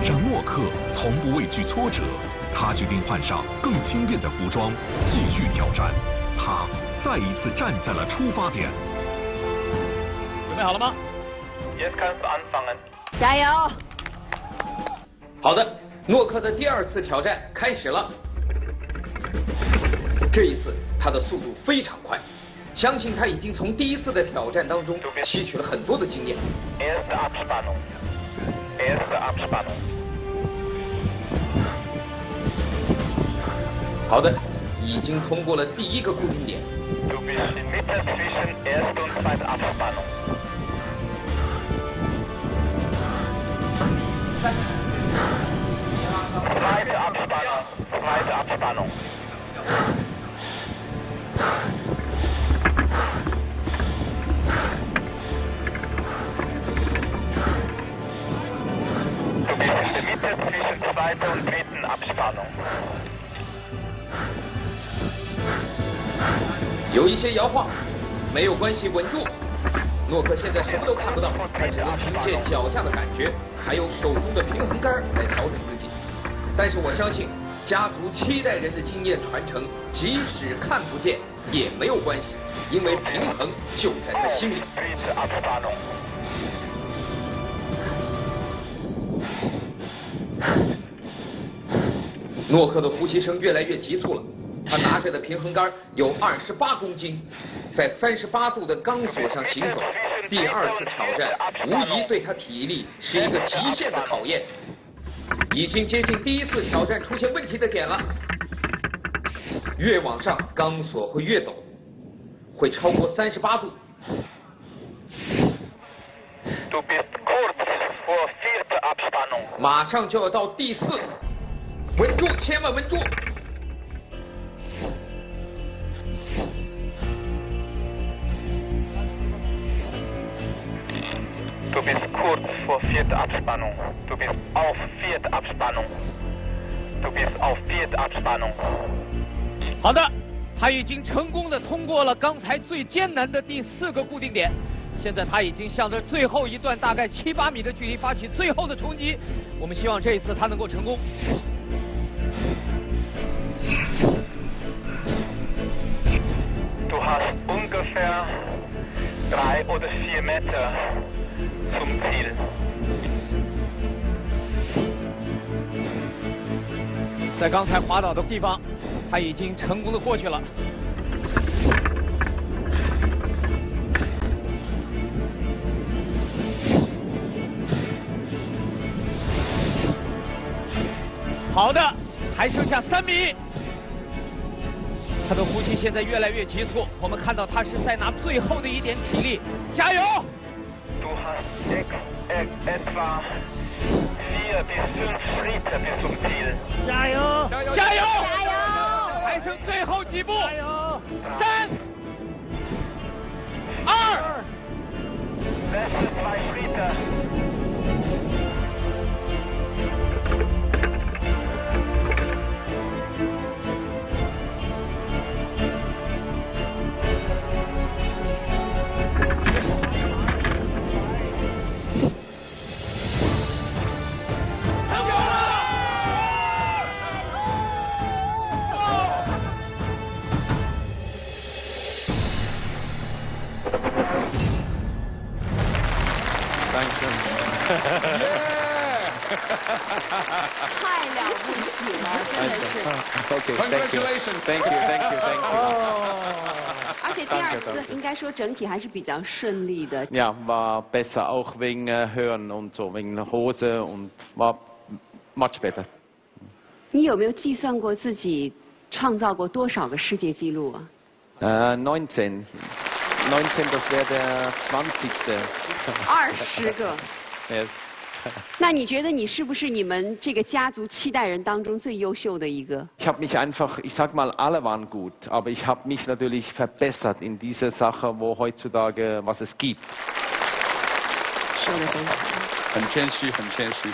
让诺克从不畏惧挫折。他决定换上更轻便的服装，继续挑战。他再一次站在了出发点。准备好了吗 kannst du anfangen. 加油！好的，诺克的第二次挑战开始了。这一次他的速度非常快，相信他已经从第一次的挑战当中吸取了很多的经验。好的，已经通过了第一个固定点。Du bist in Mitte zwischen erste und zweite Abspannung. Zweite Abspannung. Zweite Abspannung. Du bist in der Mitte zwischen zweiter und dritten Abspannung. 有一些摇晃，没有关系，稳住。诺克现在什么都看不到，他只能凭借脚下的感觉，还有手中的平衡杆来调整自己。但是我相信，家族七代人的经验传承，即使看不见也没有关系，因为平衡就在他心里。诺克的呼吸声越来越急促了，他拿着的平衡杆有二十八公斤，在三十八度的钢索上行走。第二次挑战无疑对他体力是一个极限的考验，已经接近第一次挑战出现问题的点了。越往上，钢索会越陡，会超过三十八度。马上就要到第四，稳住，千万稳住。Du bist kurz vor vierte Abspannung. Du bist auf vierte Abspannung. Du bist auf vierte Abspannung. 好的，他已经成功的通过了刚才最艰难的第四个固定点，现在他已经向着最后一段大概七八米的距离发起最后的冲击。我们希望这一次他能够成功。Du hast ungefähr drei oder vier Meter zum Ziel. 在刚才滑倒的地方，他已经成功的过去了。好的，还剩下三米。他的呼吸现在越来越急促，我们看到他是在拿最后的一点体力，加油！加油！加油！加油！还剩最后几步，三、二。太了不起了，真的是。OK, thank you, thank you, thank you, thank you. 而且第二次应该说整体还是比较顺利的。Ja, war besser auch wegen äh, Hören und so, wegen der Hose und war much better. 你有没有计算过自己创造过多少个世界纪录啊？Äh, 19. 19, das wäre der 20. 二十个。Yes. 那你觉得你是不是你们这个家族七代人当中最优秀的一个？Ich habe mich einfach, ich sag mal, alle waren gut, aber ich habe mich natürlich verbessert in dieser Sache, wo heutzutage was es gibt. 说的真好。很谦虚，很谦虚。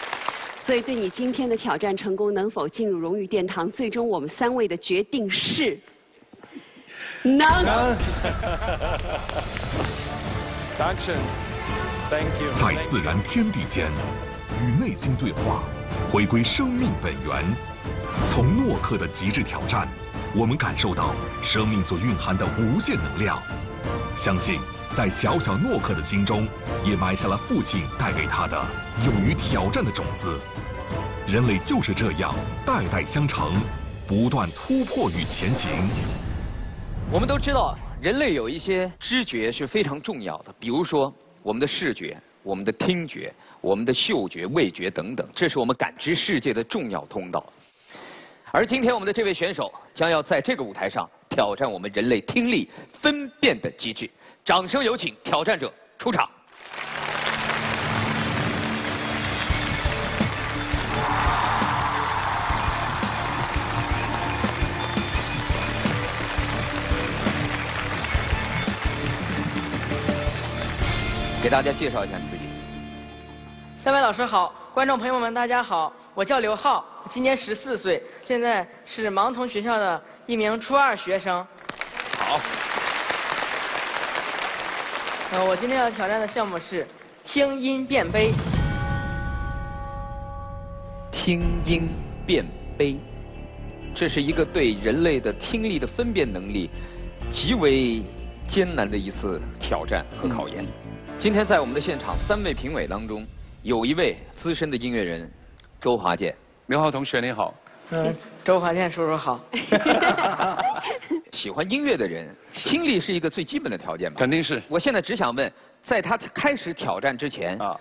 所以对你今天的挑战成功，能否进入荣誉殿堂，最终我们三位的决定是能。Dankeschön. 在自然天地间，与内心对话，回归生命本源。从诺克的极致挑战，我们感受到生命所蕴含的无限能量。相信在小小诺克的心中，也埋下了父亲带给他的勇于挑战的种子。人类就是这样代代相承，不断突破与前行。我们都知道，人类有一些知觉是非常重要的，比如说我们的视觉、我们的听觉、我们的嗅觉、味觉等等，这是我们感知世界的重要通道。而今天我们的这位选手将要在这个舞台上挑战我们人类听力分辨的机制。掌声有请挑战者出场。给大家介绍一下你自己。三位老师好，观众朋友们大家好，我叫刘浩，今年十四岁，现在是盲童学校的一名初二学生。好。呃，我今天要挑战的项目是听音辨碑。听音辨碑，这是一个对人类的听力的分辨能力极为艰难的一次挑战和考验。今天在我们的现场三位评委当中，有一位资深的音乐人周华健。刘浩同学你好。嗯，周华健叔叔好。*laughs* 喜欢音乐的人，听力是一个最基本的条件吧？肯定是。我现在只想问，在他开始挑战之前啊，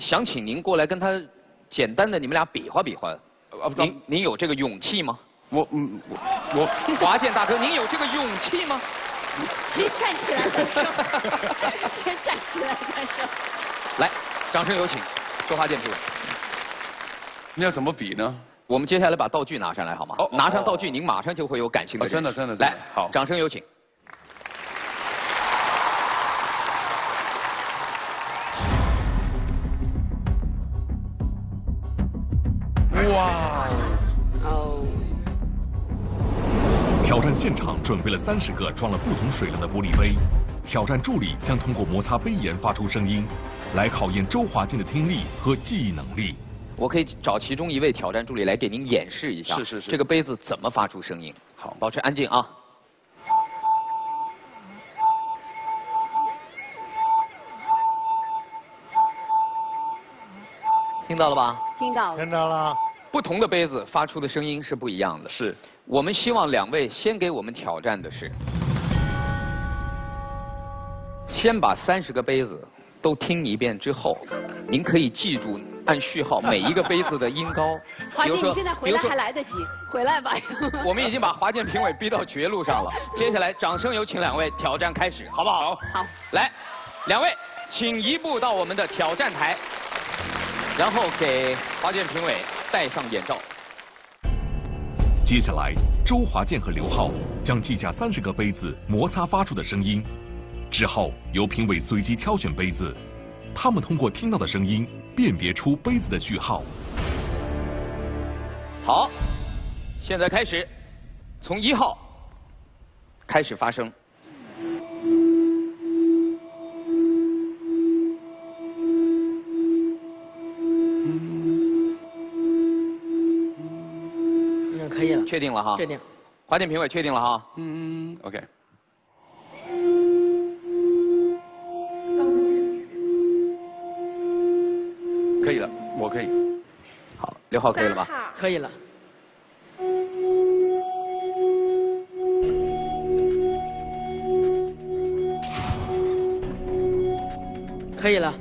想请您过来跟他简单的你们俩比划比划。您您有这个勇气吗？我嗯我我华健大哥，您有这个勇气吗？*laughs* 先站起来再说，先站起来再说。来，掌声有请周华健评委。你要怎么比呢？我们接下来把道具拿上来好吗？哦拿上道具，您马上就会有感性的哦真的真的真的来，好掌声有请。哇挑战现场准备了三十个装了不同水量的玻璃杯，挑战助理将通过摩擦杯沿发出声音，来考验周华健的听力和记忆能力。我可以找其中一位挑战助理来给您演示一下，是是是这个杯子怎么发出声音。好，保持安静啊。听到了吧？听到了。听到了。不同的杯子发出的声音是不一样的。是。我们希望两位先给我们挑战的是，先把三十个杯子都听一遍之后，您可以记住按序号每一个杯子的音高。*laughs* 华健，你现在回来还来得及，回来吧。*laughs* 我们已经把华健评委逼到绝路上了。*laughs* 接下来，掌声有请两位挑战开始，好不好？好。来，两位，请移步到我们的挑战台，然后给华健评委戴上眼罩。接下来，周华健和刘浩将记下三十个杯子摩擦发出的声音，之后由评委随机挑选杯子，他们通过听到的声音辨别出杯子的序号。好，现在开始，从一号开始发声。确定了哈？确定。华健评委确定了哈？嗯，OK。可以了，我可以。好，六号可以了吧？可以了。可以了。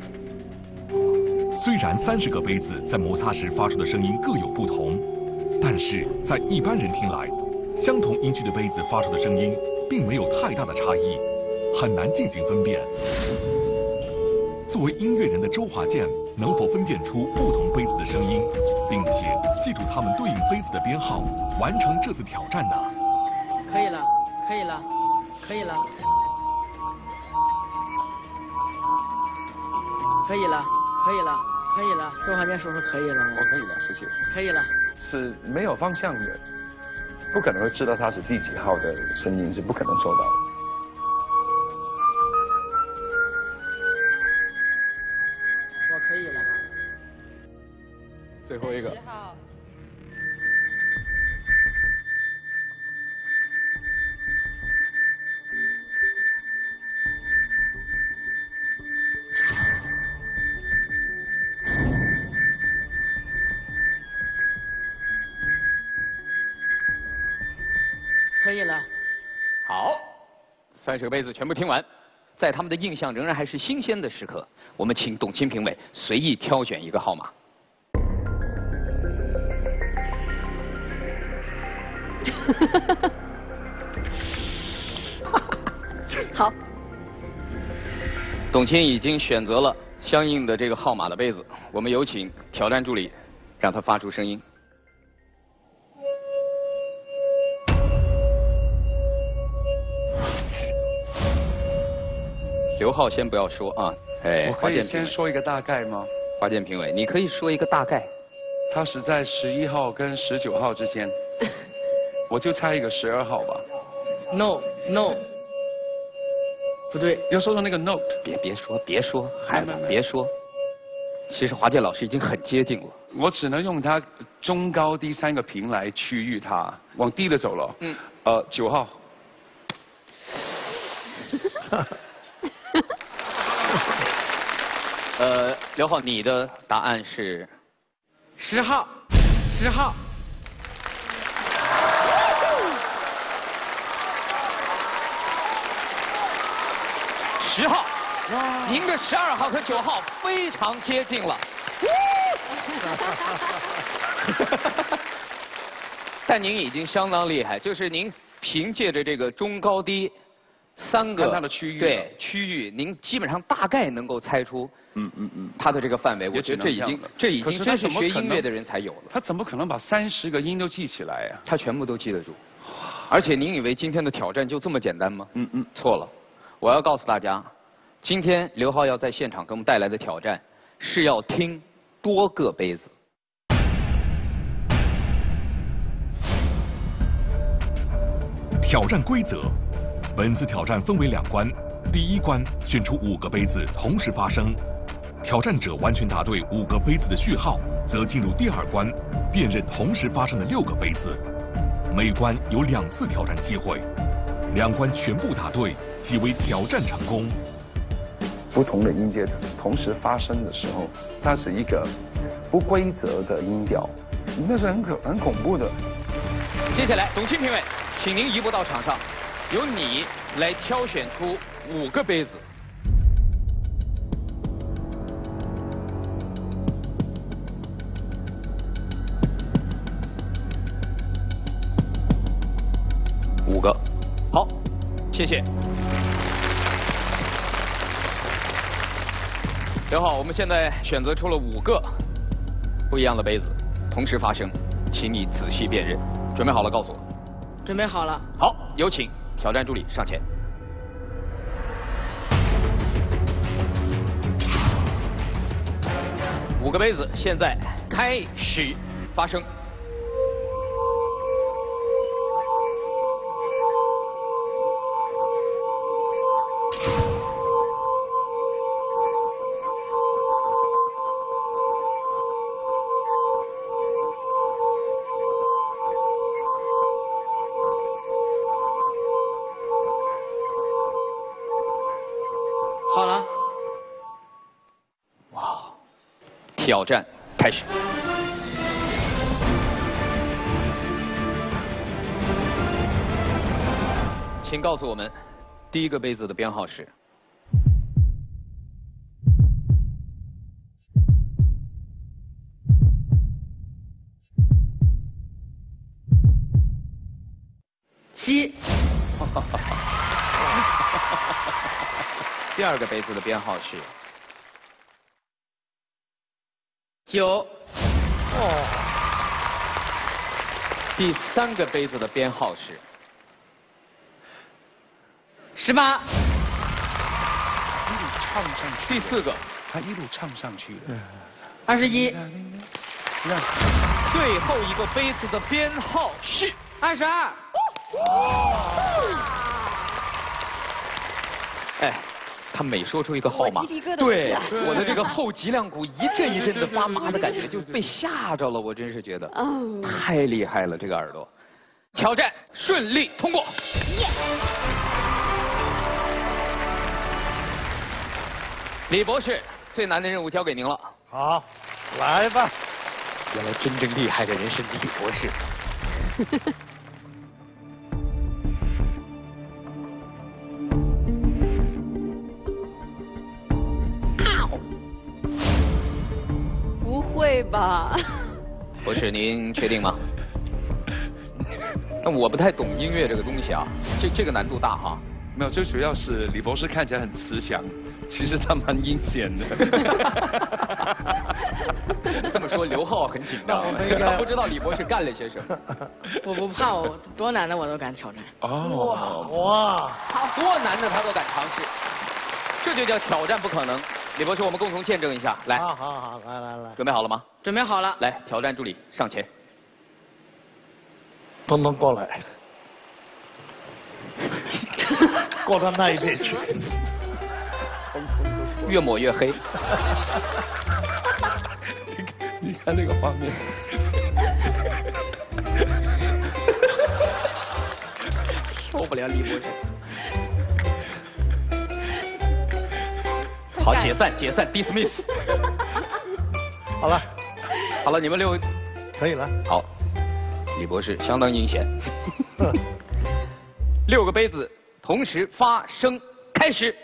虽然三十个杯子在摩擦时发出的声音各有不同，但是在一般人听来，相同音区的杯子发出的声音并没有太大的差异，很难进行分辨。作为音乐人的周华健能否分辨出不同杯子的声音，并且记住它们对应杯子的编号，完成这次挑战呢？可以了，可以了，可以了，可以了，可以了，可以了。周华健叔叔可以了吗？我可以了，谢谢。可以了。是没有方向的，不可能会知道他是第几号的声音，是不可能做到的。三十个杯子全部听完，在他们的印象仍然还是新鲜的时刻，我们请董卿评委随意挑选一个号码。*laughs* 好，董卿已经选择了相应的这个号码的杯子，我们有请挑战助理，让他发出声音。刘浩先不要说啊，哎，我可以先说一个大概吗？华健评委，你可以说一个大概。他是在十一号跟十九号之间，*laughs* 我就猜一个十二号吧。No No，不对。要说到那个 note，别别说别说，孩子别说，其实华健老师已经很接近了。我只能用他中高低三个平来区域它，往低了走了。嗯，呃，九号。*laughs* 呃，刘浩，你的答案是十号，十号。十号，您的十二号和九号非常接近了。*laughs* 但您已经相当厉害，就是您凭借着这个中高低三个看它的区域对区域，您基本上大概能够猜出嗯嗯嗯它的这个范围。我觉得这已经这已经真是学音乐的人才有了。他怎么可能把三十个音都记起来呀？他全部都记得住。而且您以为今天的挑战就这么简单吗？嗯嗯，错了。我要告诉大家，今天刘浩要在现场给我们带来的挑战是要听多个杯子。挑战规则：本次挑战分为两关，第一关选出五个杯子同时发声，挑战者完全答对五个杯子的序号，则进入第二关，辨认同时发生的六个杯子。每关有两次挑战机会，两关全部答对即为挑战成功。不同的音阶同时发生的时候，它是一个不规则的音调，那是很可很恐怖的。接下来，董卿评委，请您移步到场上，由你来挑选出五个杯子。五个，好，谢谢。刘浩，我们现在选择出了五个不一样的杯子，同时发生，请你仔细辨认。准备好了，告诉我。准备好了。好，有请挑战助理上前。五个杯子，现在开始发声。挑战开始。请告诉我们，第一个杯子的编号是七。*laughs* 第二个杯子的编号是九。哦。第三个杯子的编号是十八。一路唱上去。第四个，他一路唱上去的。二十一。最后一个杯子的编号是二十二。哎，他每说出一个号码，对我的这个后脊梁骨一阵一阵的发麻的感觉，就被吓着了。我真是觉得，嗯太厉害了，这个耳朵。挑战顺利通过。李博士，最难的任务交给您了。好，来吧。原来真正厉害的人是李博士。*laughs* 吧？博士，您确定吗？*laughs* 那我不太懂音乐这个东西啊，这这个难度大哈。没有，最主要是李博士看起来很慈祥，其实他蛮阴险的。*laughs* 这么说，刘浩很紧张他不知道李博士干了些什么。*laughs* 我不怕，我多难的我都敢挑战。哦，哇，他多难的他都敢尝试，这就叫挑战不可能。李博士，我们共同见证一下，来，好好好，来来来，准备好了吗？准备好了。来，挑战助理上前。东东过来，*laughs* 过到那一边去。越抹越黑。*laughs* 你看那个画面，*laughs* 受不了李博士。好，解散，解散，dismiss。*laughs* 好了，好了，你们六可以了。好，李博士相当阴险。*laughs* 六个杯子同时发声，开始。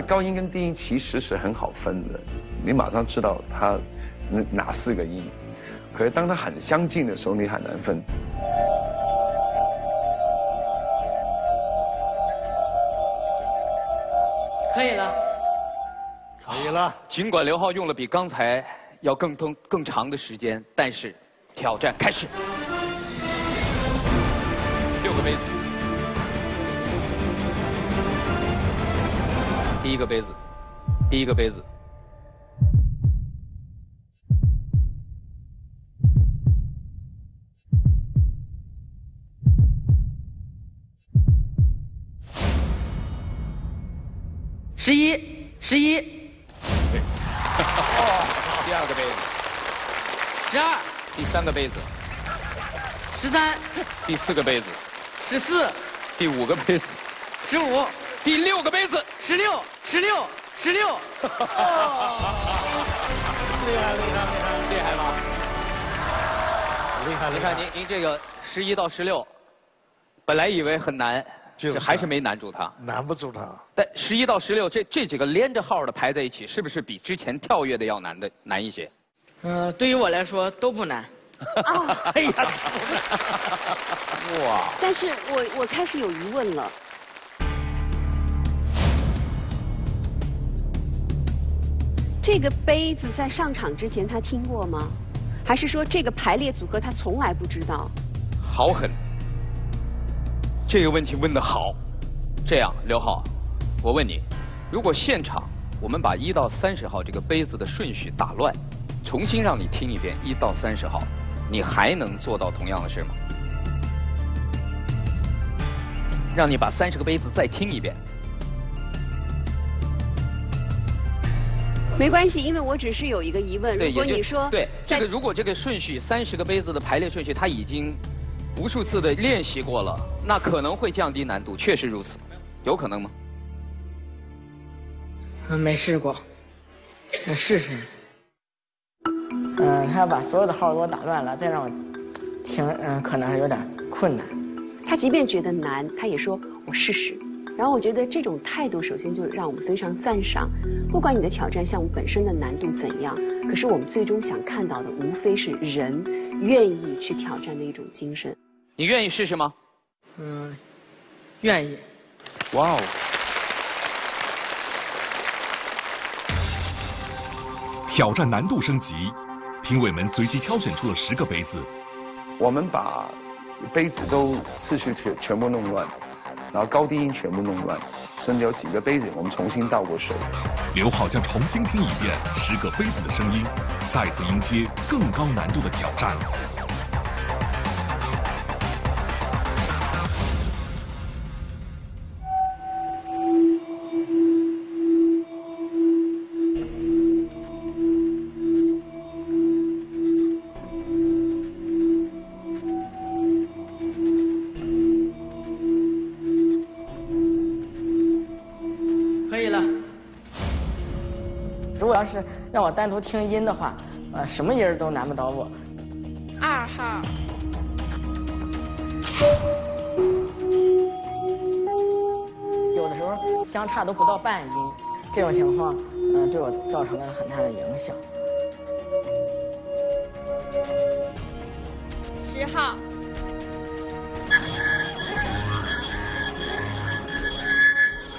为高音跟低音其实是很好分的，你马上知道它哪哪四个音，可是当它很相近的时候，你很难分。可以了。可以了。尽管刘浩用了比刚才要更更更长的时间，但是挑战开始。六个杯子，第一个杯子，第一个杯子，十一，十一，*laughs* 第二个杯子，十二，第三个杯子，十三，第四个杯子，十四，第五个杯子，十五，第六个杯子，十六，十六，十六。厉害厉害厉害厉害吧？厉害！你看您您这个十一到十六，本来以为很难，就是这还是没难住他。难不住他。但十一到十六这这几个连着号的排在一起，是不是比之前跳跃的要难的难一些？嗯、对于我来说都不难。*laughs* 哎呀，*laughs* 哇！但是我我开始有疑问了。这个杯子在上场之前他听过吗？还是说这个排列组合他从来不知道？好狠！这个问题问得好。这样，刘浩，我问你，如果现场我们把一到三十号这个杯子的顺序打乱，重新让你听一遍一到三十号，你还能做到同样的事吗？让你把三十个杯子再听一遍。没关系，因为我只是有一个疑问。如果你说对这个，如果这个顺序三十个杯子的排列顺序，他已经无数次的练习过了，那可能会降低难度，确实如此，有可能吗？嗯，没试过，我试试。嗯，他要把所有的号给我打乱了，再让我听，嗯，可能是有点困难。他即便觉得难，他也说我试试。然后我觉得这种态度，首先就让我们非常赞赏。不管你的挑战项目本身的难度怎样，可是我们最终想看到的，无非是人愿意去挑战的一种精神。你愿意试试吗？嗯，愿意。哇哦！挑战难度升级，评委们随机挑选出了十个杯子，我们把杯子都次序全全部弄乱，然后高低音全部弄乱，甚至有几个杯子我们重新倒过水。刘浩将重新听一遍十个杯子的声音，再次迎接更高难度的挑战。让我单独听音的话，呃，什么音儿都难不倒我。二号，有的时候相差都不到半音，这种情况，嗯、对我造成了很大的影响。十号，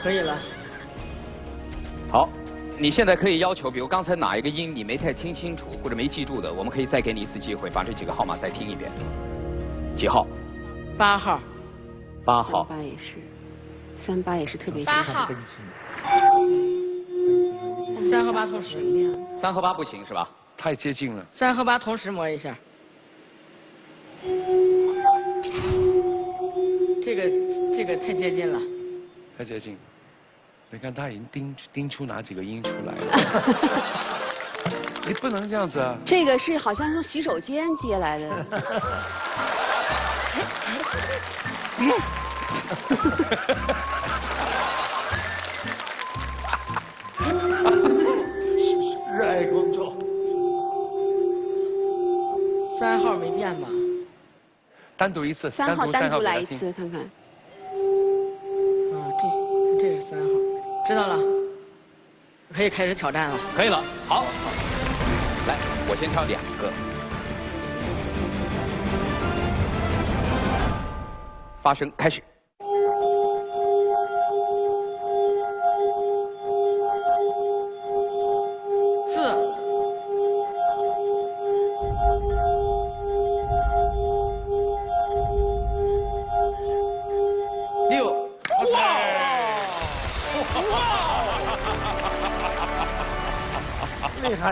可以了。好，你现在可以要求，比如刚才哪一个音你没太听清楚或者没记住的，我们可以再给你一次机会，把这几个号码再听一遍。几号？八号。八号。八也是，三八也是特别八号。三和八同时。三和八不行是吧？太接近了。三和八同时摸一下。这个这个太接近了。太接近。你看他已经盯盯出哪几个音出来了。*laughs* 你不能这样子啊！这个是好像从洗手间接来的。热爱工作。三号没变吧？单独一次。三号单独来一次，看看。知道了，可以开始挑战了。可以了，好。来，我先挑两个。发声开始。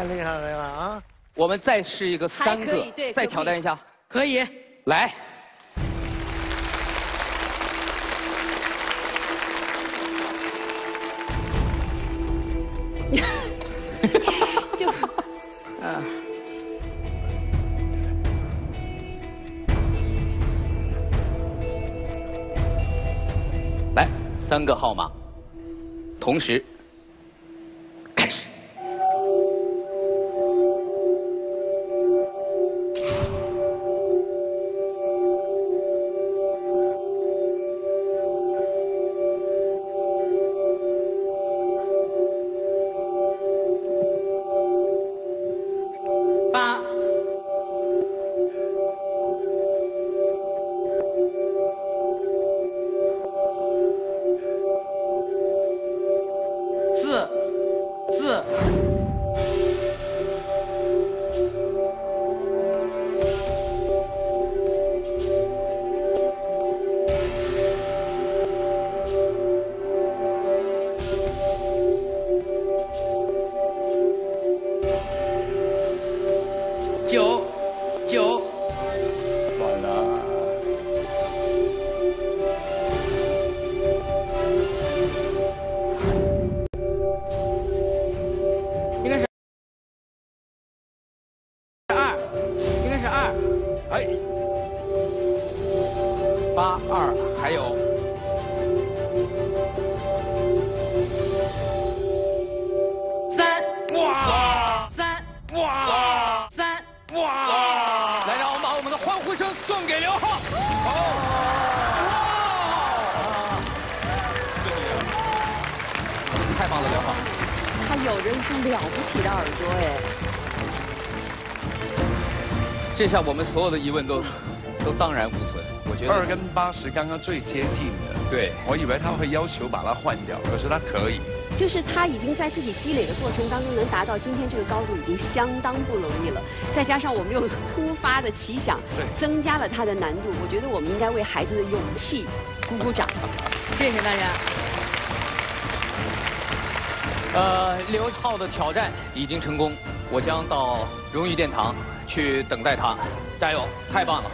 厉害厉害厉害啊！我们再试一个三个，再挑战一下，可以。来，*laughs* 就，*laughs* 啊，来三个号码，同时。这下我们所有的疑问都 *laughs* 都荡然无存。我觉得二跟八是刚刚最接近的。对，我以为他会要求把它换掉，可是他可以。就是他已经在自己积累的过程当中能达到今天这个高度，已经相当不容易了。再加上我们又突发的奇想，增加了他的难度。我觉得我们应该为孩子的勇气鼓鼓掌。*laughs* 谢谢大家。呃，刘浩的挑战已经成功，我将到荣誉殿堂。去等待他，加油！太棒了！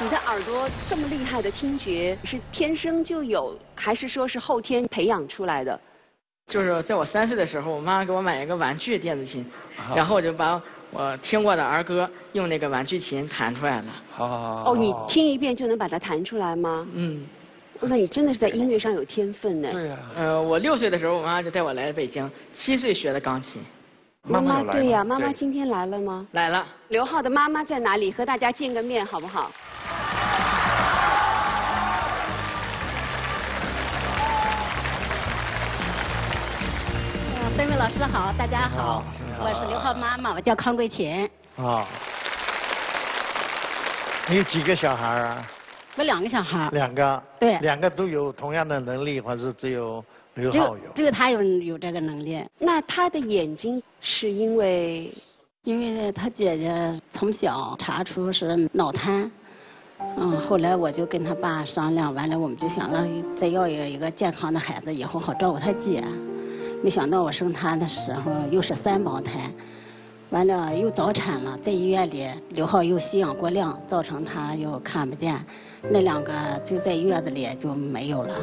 你的耳朵这么厉害的听觉是天生就有，还是说是后天培养出来的？就是在我三岁的时候，我妈妈给我买一个玩具电子琴，然后我就把我听过的儿歌用那个玩具琴弹出来了。好好好。哦，你听一遍就能把它弹出来吗？嗯。那你真的是在音乐上有天分呢。对呀。呃，我六岁的时候，我妈就带我来了北京，七岁学的钢琴。妈妈对呀，妈妈今天来了吗？来了。刘浩的妈妈在哪里？和大家见个面好不好？三位老师好，大家好，我是刘浩妈妈，我叫康桂琴。啊，你有几个小孩啊？我两个小孩。两个。对。两个都有同样的能力，还是只有刘浩有？只有他有有这个能力。那他的眼睛是因为，因为他姐姐从小查出是脑瘫，嗯，后来我就跟他爸商量，完了我们就想了再要一个一个健康的孩子，以后好照顾他姐。没想到我生他的时候又是三胞胎。完了又早产了，在医院里，刘浩又吸氧过量，造成他又看不见，那两个就在月子里就没有了。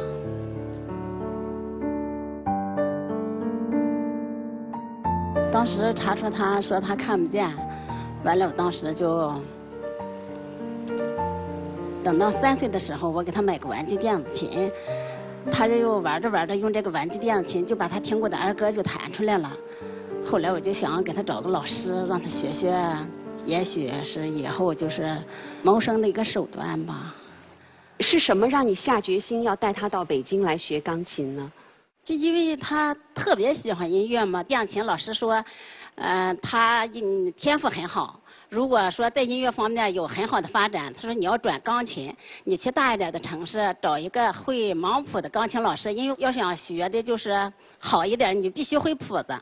当时查出他说他看不见，完了我当时就等到三岁的时候，我给他买个玩具电子琴，他就玩着玩着用这个玩具电子琴就把他听过的儿歌就弹出来了。后来我就想给他找个老师，让他学学，也许是以后就是谋生的一个手段吧。是什么让你下决心要带他到北京来学钢琴呢？就因为他特别喜欢音乐嘛。电琴老师说，嗯，他嗯天赋很好。如果说在音乐方面有很好的发展，他说你要转钢琴，你去大一点的城市找一个会盲谱的钢琴老师，因为要想学的就是好一点，你必须会谱子。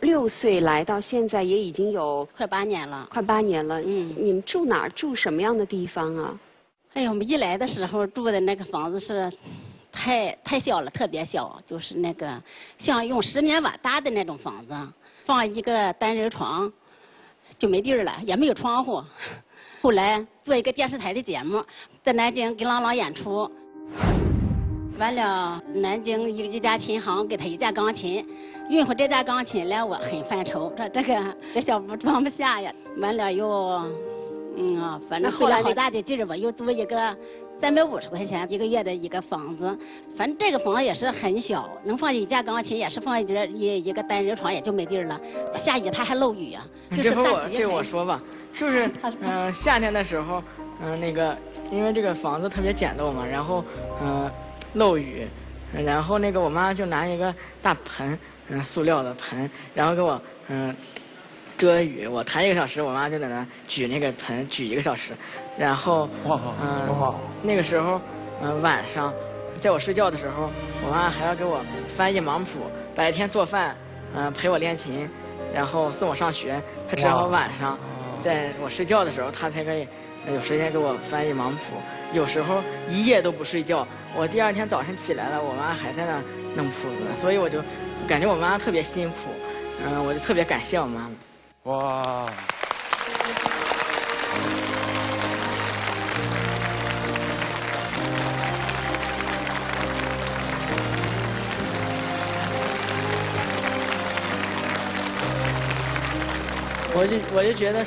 六岁来到现在也已经有快八年了，快八年了。嗯，你们住哪儿？住什么样的地方啊？哎呀，我们一来的时候住的那个房子是太太小了，特别小，就是那个像用石棉瓦搭的那种房子，放一个单人床就没地儿了，也没有窗户。后来做一个电视台的节目，在南京给郎朗演出。完了，南京一一家琴行给他一架钢琴，运回这架钢琴来，我很犯愁，说这个 *laughs* 这小屋装不下呀。完了又，嗯啊，反正费了好大的劲儿吧，又租一个三百五十块钱一个月的一个房子，反正这个房子也是很小，能放一架钢琴，也是放一节一一个单人床，也就没地儿了。下雨它还漏雨啊，就是大洗衣这我说吧，就是嗯，夏天的时候，嗯，那个因为这个房子特别简陋嘛，然后嗯。漏雨，然后那个我妈就拿一个大盆，嗯，塑料的盆，然后给我嗯遮雨。我弹一个小时，我妈就在那举那个盆举一个小时，然后嗯那个时候嗯晚上在我睡觉的时候，我妈还要给我翻译盲谱，白天做饭嗯陪我练琴，然后送我上学。她只好晚上在我睡觉的时候，她才可以有时间给我翻译盲谱。有时候一夜都不睡觉。我第二天早晨起来了，我妈还在那弄铺子，所以我就感觉我妈特别辛苦，嗯，我就特别感谢我妈妈。哇！我就我就觉得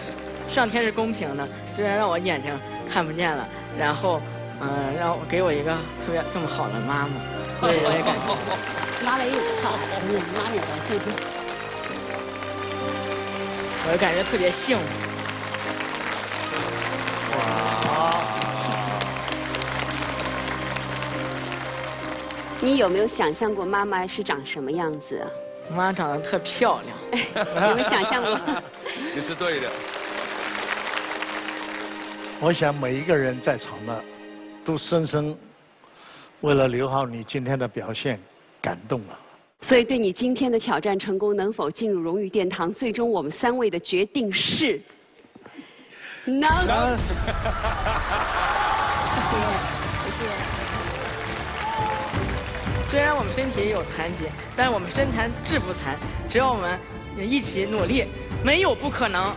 上天是公平的，虽然让我眼睛看不见了，然后。嗯，让我给我一个特别这么好的妈妈，所以我也感觉 *laughs* 妈妈也好，妈妈也高兴。我就感觉特别幸福。哇！你有没有想象过妈妈是长什么样子？妈长得特漂亮。*laughs* 有没有想象过？*laughs* 你是对的。我想每一个人在场的。都深深为了刘浩你今天的表现感动了。所以，对你今天的挑战成功，能否进入荣誉殿堂，最终我们三位的决定是能。谢谢，谢谢。虽然我们身体有残疾，但是我们身残志不残，只要我们一起努力，没有不可能。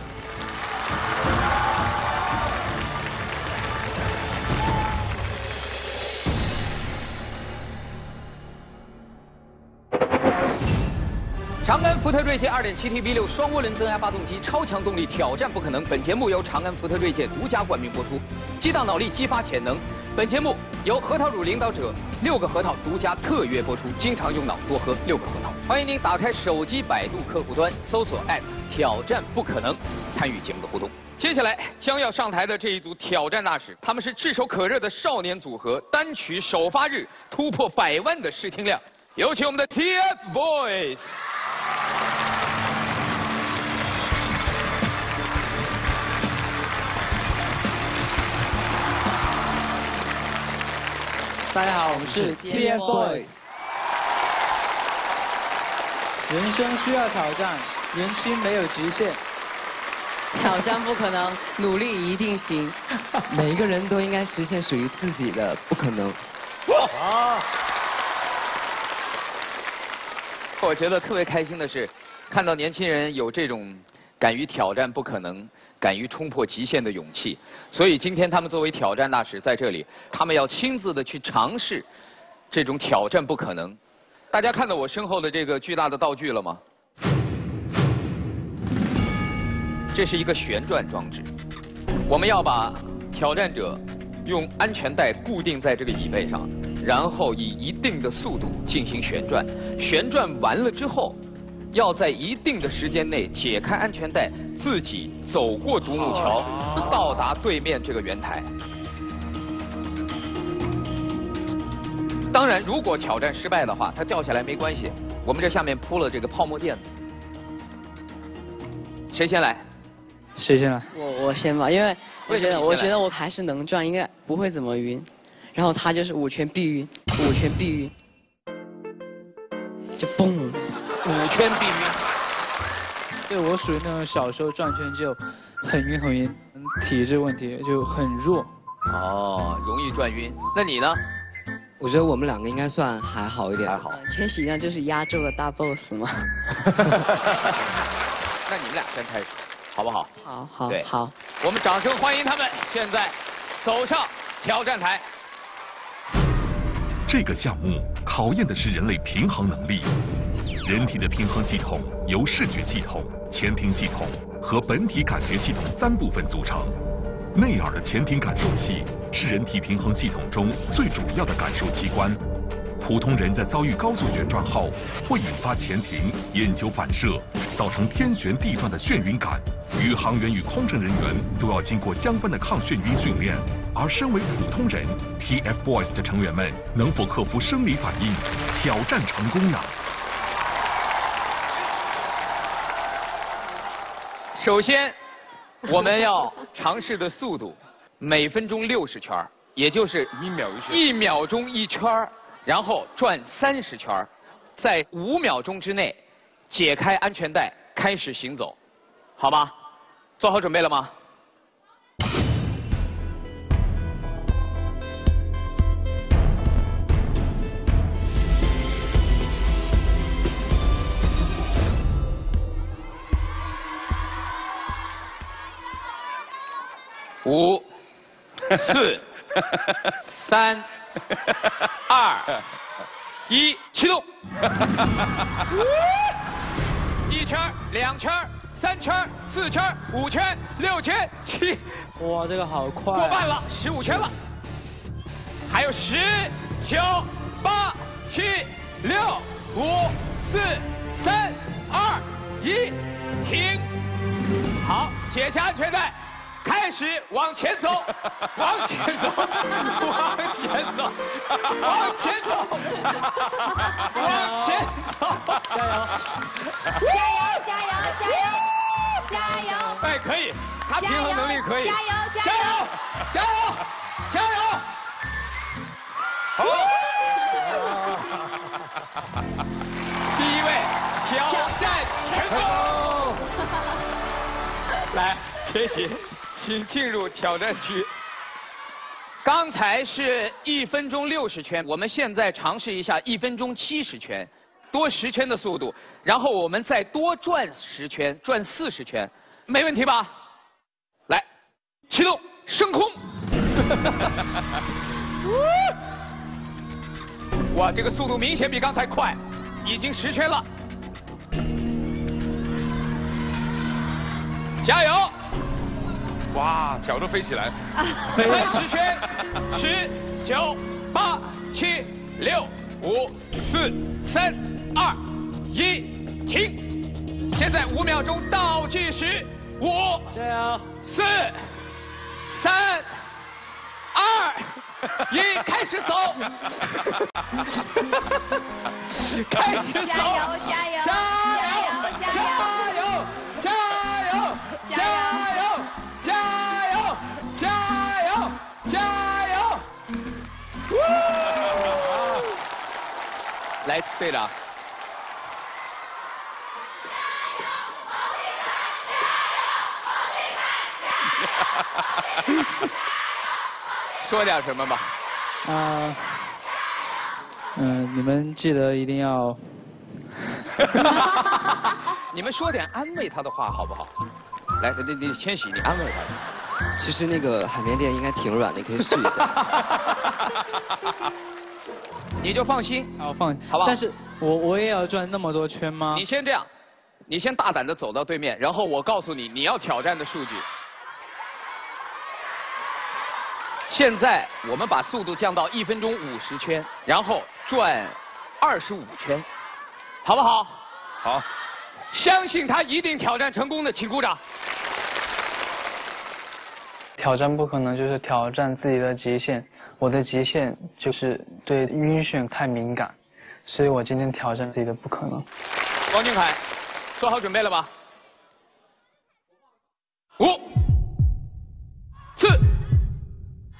长安福特锐界 2.7T V6 双涡轮增压发动机，超强动力，挑战不可能。本节目由长安福特锐界独家冠名播出。激荡脑力，激发潜能。本节目由核桃乳领导者六个核桃独家特约播出。经常用脑，多喝六个核桃。欢迎您打开手机百度客户端，搜索挑战不可能，参与节目的互动。接下来将要上台的这一组挑战大使，他们是炙手可热的少年组合，单曲首发日突破百万的视听量。有请我们的 TFBOYS。大家好，我们是 TFBOYS。人生需要挑战，年轻没有极限。挑战不可能，努力一定行。*laughs* 每一个人都应该实现属于自己的不可能。好。我觉得特别开心的是，看到年轻人有这种敢于挑战不可能、敢于冲破极限的勇气。所以今天他们作为挑战大使在这里，他们要亲自的去尝试这种挑战不可能。大家看到我身后的这个巨大的道具了吗？这是一个旋转装置，我们要把挑战者用安全带固定在这个椅背上，然后以一定的速度进行旋转。旋转完了之后，要在一定的时间内解开安全带，自己走过独木桥，到达对面这个圆台。当然，如果挑战失败的话，它掉下来没关系，我们这下面铺了这个泡沫垫子。谁先来？谁先来？我我先吧，因为我觉得我觉得我还是能转，应该不会怎么晕。然后他就是五拳必晕，五拳必晕，就嘣，五拳必晕。对我属于那种小时候转圈就很晕很晕，体质问题就很弱。哦，容易转晕。那你呢？我觉得我们两个应该算还好一点。还好。千玺呢就是压轴的大 boss 嘛。*laughs* 那你们俩先开始。好不好？好好对好，我们掌声欢迎他们现在走上挑战台。这个项目考验的是人类平衡能力。人体的平衡系统由视觉系统、前庭系统和本体感觉系统三部分组成。内耳的前庭感受器是人体平衡系统中最主要的感受器官。普通人在遭遇高速旋转后，会引发前庭眼球反射，造成天旋地转的眩晕感。宇航员与空乘人员都要经过相关的抗眩晕训练。而身为普通人，TFBOYS 的成员们能否克服生理反应，挑战成功呢？首先，我们要尝试的速度，每分钟六十圈也就是一秒一圈，一秒钟一圈然后转三十圈在五秒钟之内解开安全带，开始行走，好吗？做好准备了吗？五、四、*laughs* 三。二一，启动！*laughs* 一圈，两圈，三圈，四圈，五圈，六圈，七。哇，这个好快！过半了，十五圈了。还有十、九、八、七、六、五、四、三、二、一，停！好，解下安全带。开始 *laughs* 往前走，往前走，往前走，往前走，往前走，加油！加油！加油！加油！加油！哎，可以，他平衡能力可以，加油！加油！加油！加油！好，*laughs* 第一位挑战成功，*laughs* 来，谢谢。请进入挑战区。刚才是一分钟六十圈，我们现在尝试一下一分钟七十圈，多十圈的速度，然后我们再多转十圈，转四十圈，没问题吧？来，启动，升空。*laughs* 哇，这个速度明显比刚才快，已经十圈了，加油！哇，脚都飞起来！三十圈，十、九、八、七、六、五、四、三、二、一，停！现在五秒钟倒计时，五、加油！四、三、二、一，开始走！开始走！加油！加油！加油！加油！来，队长。说点什么吧。啊，嗯，你们记得一定要。*laughs* *laughs* 你们说点安慰他的话好不好？来，你你千玺，你安慰他。其实那个海绵垫应该挺软的，你可以试一下。*laughs* 你就放心，好放心，好吧？但是我我也要转那么多圈吗？你先这样，你先大胆的走到对面，然后我告诉你你要挑战的数据。现在我们把速度降到一分钟五十圈，然后转二十五圈，好不好？好。相信他一定挑战成功的，请鼓掌。挑战不可能就是挑战自己的极限，我的极限就是对晕眩太敏感，所以我今天挑战自己的不可能。王俊凯，做好准备了吧？五、四、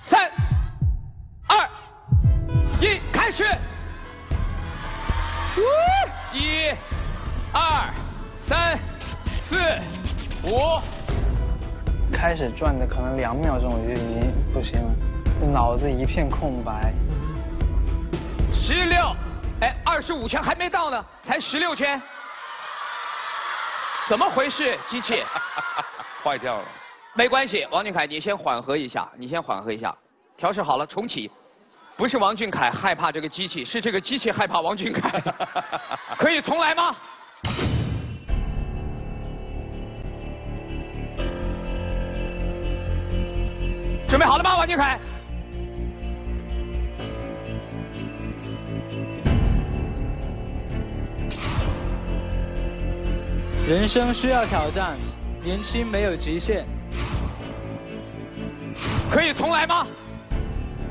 三、二、一，开始！一、二。三、四、五，开始转的可能两秒钟我就已经不行了，脑子一片空白。十六，哎，二十五圈还没到呢，才十六圈，怎么回事？机器 *laughs* 坏掉了。没关系，王俊凯，你先缓和一下，你先缓和一下，调试好了重启。不是王俊凯害怕这个机器，是这个机器害怕王俊凯。*laughs* 可以重来吗？准备好了吗，王俊凯？人生需要挑战，年轻没有极限。可以重来吗？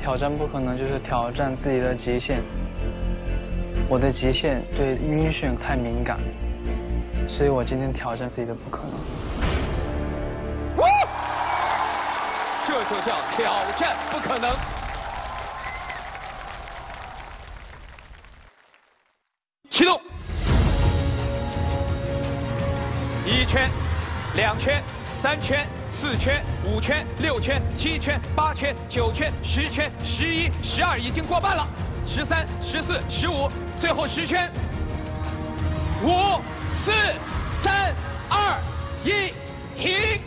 挑战不可能就是挑战自己的极限。我的极限对晕眩太敏感，所以我今天挑战自己的不可能。这就叫挑战不可能。启动，一圈，两圈，三圈，四圈，五圈，六圈，七圈，八圈，九圈，十圈，十一，十二，已经过半了，十三，十四，十五，最后十圈，五，四，三，二，一，停。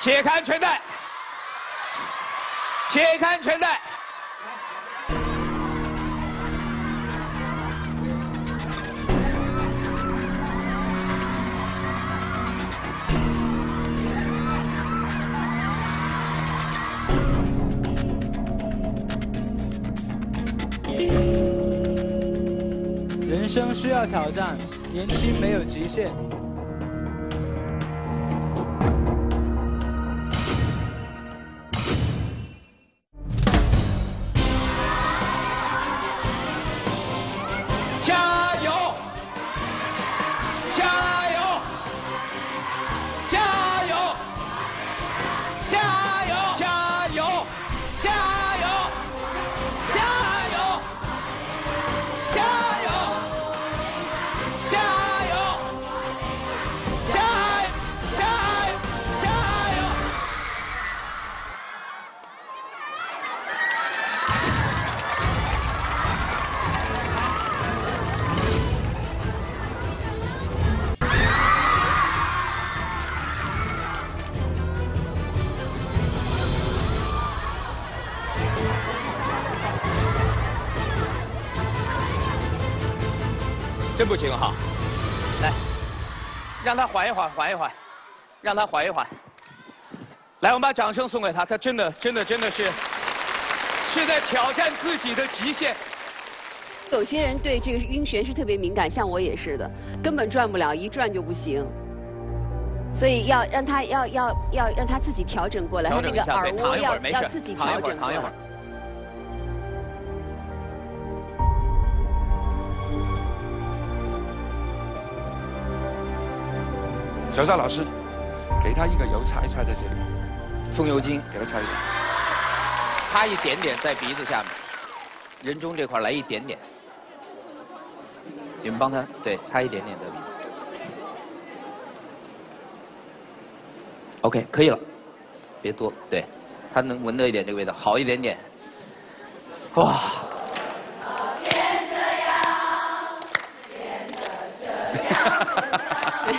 解开安全带，解开安全带。生需要挑战，年轻没有极限。真不行哈，来，让他缓一缓，缓一缓，让他缓一缓。来，我们把掌声送给他，他真的，真的，真的是是在挑战自己的极限。有些人对这个晕眩是特别敏感，像我也是的，根本转不了，一转就不行。所以要让他要要要让他自己调整过来，他那个耳蜗要要自己调整过来。小赵老师，给他一个油擦一擦在这里，风油精，给他擦一下，擦一点点在鼻子下面。人中这块来一点点，你们帮他对擦一点点的鼻。OK，可以了，别多，对，他能闻到一点这个味道，好一点点。哇！*laughs*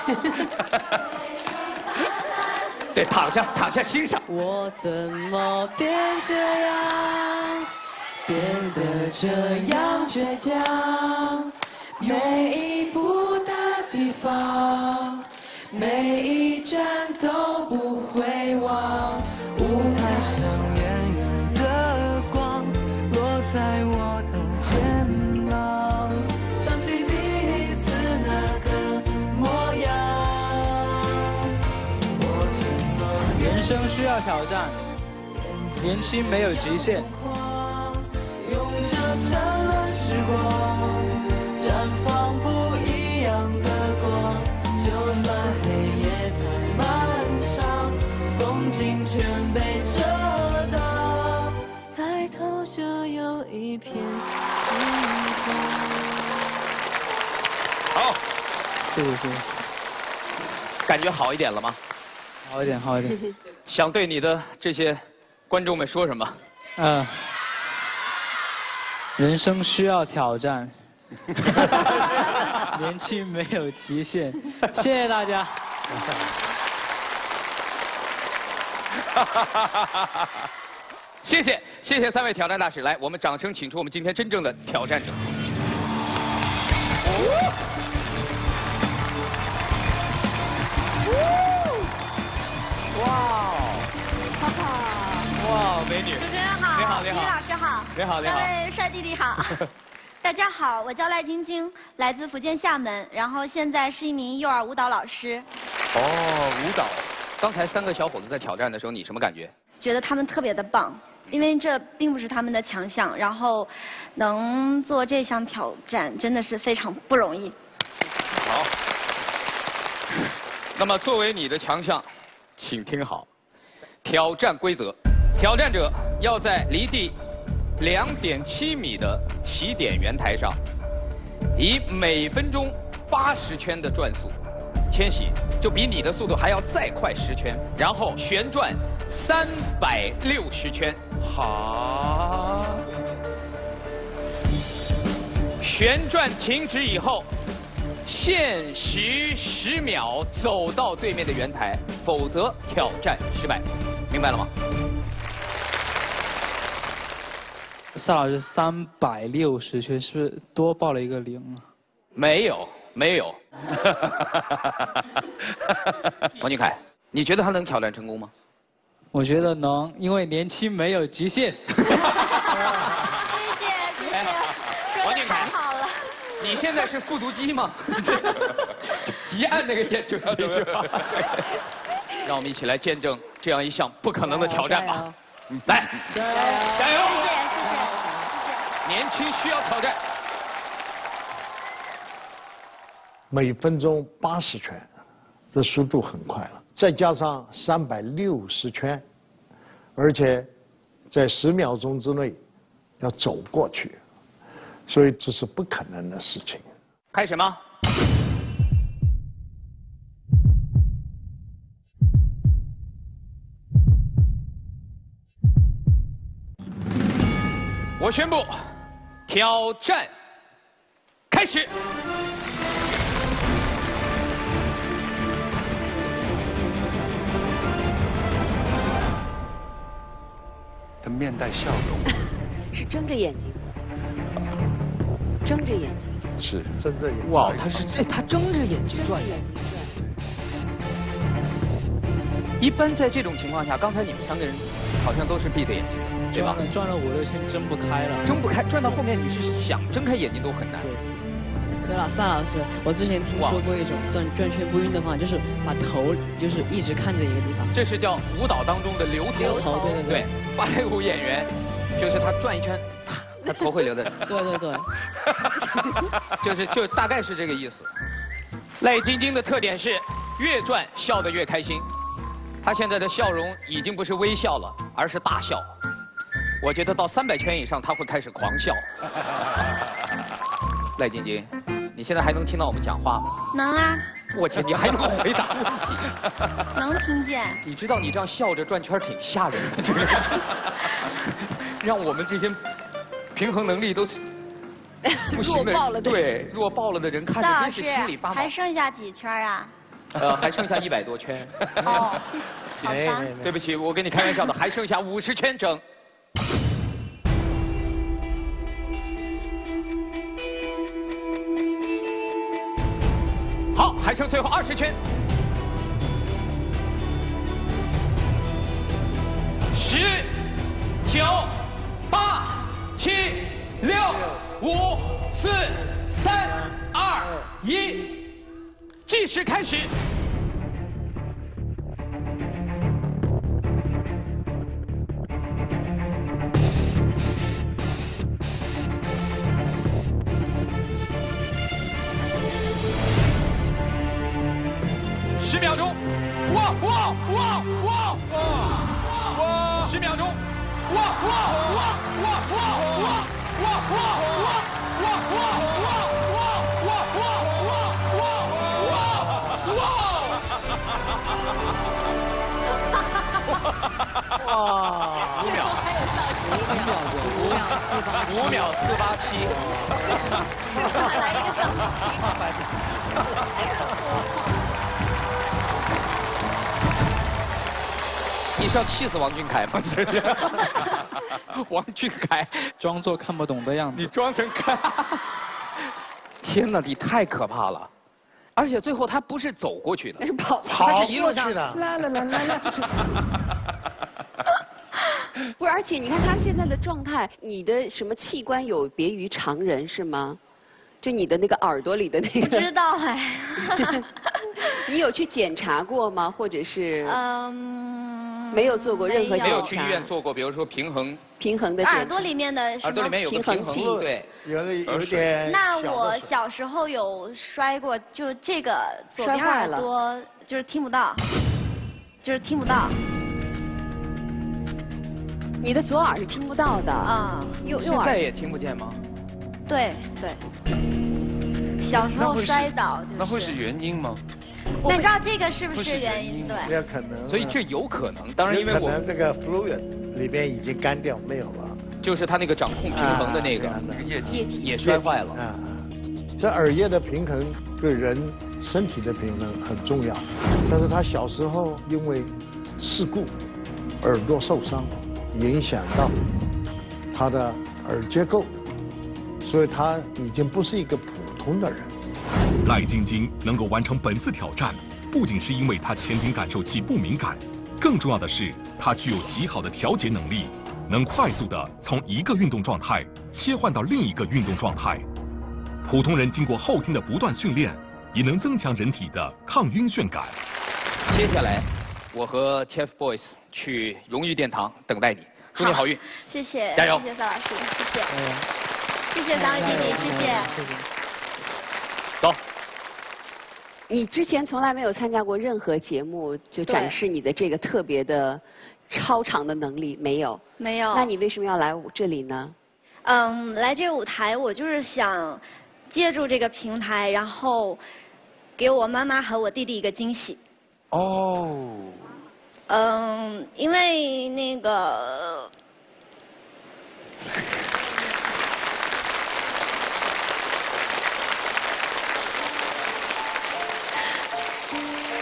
对，躺下，躺下欣赏。我怎么变这样，变得这样倔强？每一步的地方，每挑战，年轻没有极限。用这灿烂时光，绽放不一样的光。就算黑夜再漫长，风景全被遮挡，抬头就有一片星光。好，谢谢谢谢，感觉好一点了吗？好一点好一点。*laughs* 想对你的这些观众们说什么？嗯、人生需要挑战，*laughs* 年轻没有极限。谢谢大家。谢谢谢谢三位挑战大使，来，我们掌声请出我们今天真正的挑战者。哇哇，美女！主持人好，你好你好李老师好，你好你好三位帅弟弟好。*laughs* 大家好，我叫赖晶晶，来自福建厦门，然后现在是一名幼儿舞蹈老师，哦，舞蹈。刚才三个小伙子在挑战的时候，你什么感觉？觉得他们特别的棒，因为这并不是他们的强项，然后能做这项挑战真的是非常不容易。好。那么作为你的强项，请听好，挑战规则：挑战者要在离地两点七米的起点圆台上，以每分钟八十圈的转速千玺，就比你的速度还要再快十圈，然后旋转三百六十圈。好。旋转停止以后，限时十秒走到对面的圆台，否则挑战失败。明白了吗？萨老师三百六十圈是不是多报了一个零啊？没有，没有。*laughs* 王俊凯，你觉得他能挑战成功吗？我觉得能，因为年轻没有极限。*laughs* 谢谢谢谢，说的太好了。你现在是复读机吗？*laughs* 一按那个键就到那句话。让我们一起来见证这样一项不可能的挑战吧！来，加油！加油！谢谢谢谢。年轻需要挑战。每分钟八十圈，这速度很快了。再加上三百六十圈，而且在十秒钟之内要走过去，所以这是不可能的事情。开始吗？我宣布，挑战开始。他面带笑容，*laughs* 是睁着眼睛，睁着眼睛，是睁着眼睛。哇，他是哎，他睁着眼睛睁着转。眼睛转。一般在这种情况下，刚才你们三个人好像都是闭着眼睛，对吧转？了转了五六圈，睁不开了。睁不开，转到后面你是想睁开眼睛都很难。对了，萨老师，我之前听说过一种转转圈不晕的方法，就是把头就是一直看着一个地方。这是叫舞蹈当中的留头。留头对对对对，芭蕾舞演员就是他转一圈，啪，他头会留在。*laughs* 对对对，*laughs* 就是就大概是这个意思。赖晶晶的特点是越转笑得越开心，她现在的笑容已经不是微笑了，而是大笑。我觉得到三百圈以上她会开始狂笑。*laughs* 赖晶晶，你现在还能听到我们讲话吗？能啊，我天，你还能回答问题？能听见。你知道你这样笑着转圈挺吓人的，这个让我们这些平衡能力都 *laughs* 不行的弱爆了的对弱爆了的人看着真是师心里发毛还。剩下几圈啊？呃，还剩下一百多圈。哦，*laughs* 好哎吧。对不起，我跟你开玩笑的，还剩下五十圈整。好，还剩最后二十圈。十、九、八、七、六、五、四、三、二、一，计时开始。哇！哇！五秒，还有造型，五秒钟，五秒四八七，五秒四八七，再来一个造你是要气死王俊凯吗？这 *laughs* 是王俊凯装作看不懂的样子。你装成看，天哪，你太可怕了！而且最后他不是走过去的，是 *laughs* 跑他是一路这样跑过去的啦啦啦啦啦，就是 *laughs* 不是，而且你看他现在的状态，你的什么器官有别于常人是吗？就你的那个耳朵里的那个，不知道哎。*laughs* 你有去检查过吗？或者是嗯，没有做过任何检查？没有去医院做过，比如说平衡平衡的检查耳朵里面的什么？耳朵里面有个平衡器，对，有了有点那我小时候有摔过，就这个左边耳摔坏了朵就是听不到，就是听不到。你的左耳是听不到的啊，右右耳现在也听不见吗？对对。小时候摔倒那会就是是。原因吗？我不知道这个是不是是原原因因？对。也可能，所以这有可能。当然，因为有可我能这个 fluid 里边已经干掉没有了，就是他那个掌控平衡的那个液液体也摔坏了。啊啊，这耳液的平衡对人身体的平衡很重要，但是他小时候因为事故耳朵受伤，影响到他的耳结构，所以他已经不是一个普通的人。赖晶晶能够完成本次挑战，不仅是因为她前庭感受器不敏感，更重要的是她具有极好的调节能力，能快速的从一个运动状态切换到另一个运动状态。普通人经过后天的不断训练，也能增强人体的抗晕眩感。接下来，我和 TFBOYS 去荣誉殿堂等待你，祝你好运。谢谢，加油谢谢赵老师，谢谢，谢谢张经理，谢谢。走。你之前从来没有参加过任何节目，就展示你的这个特别的超长的能力，没有？没有。那你为什么要来我这里呢？嗯，来这个舞台，我就是想借助这个平台，然后给我妈妈和我弟弟一个惊喜。哦，嗯，因为那个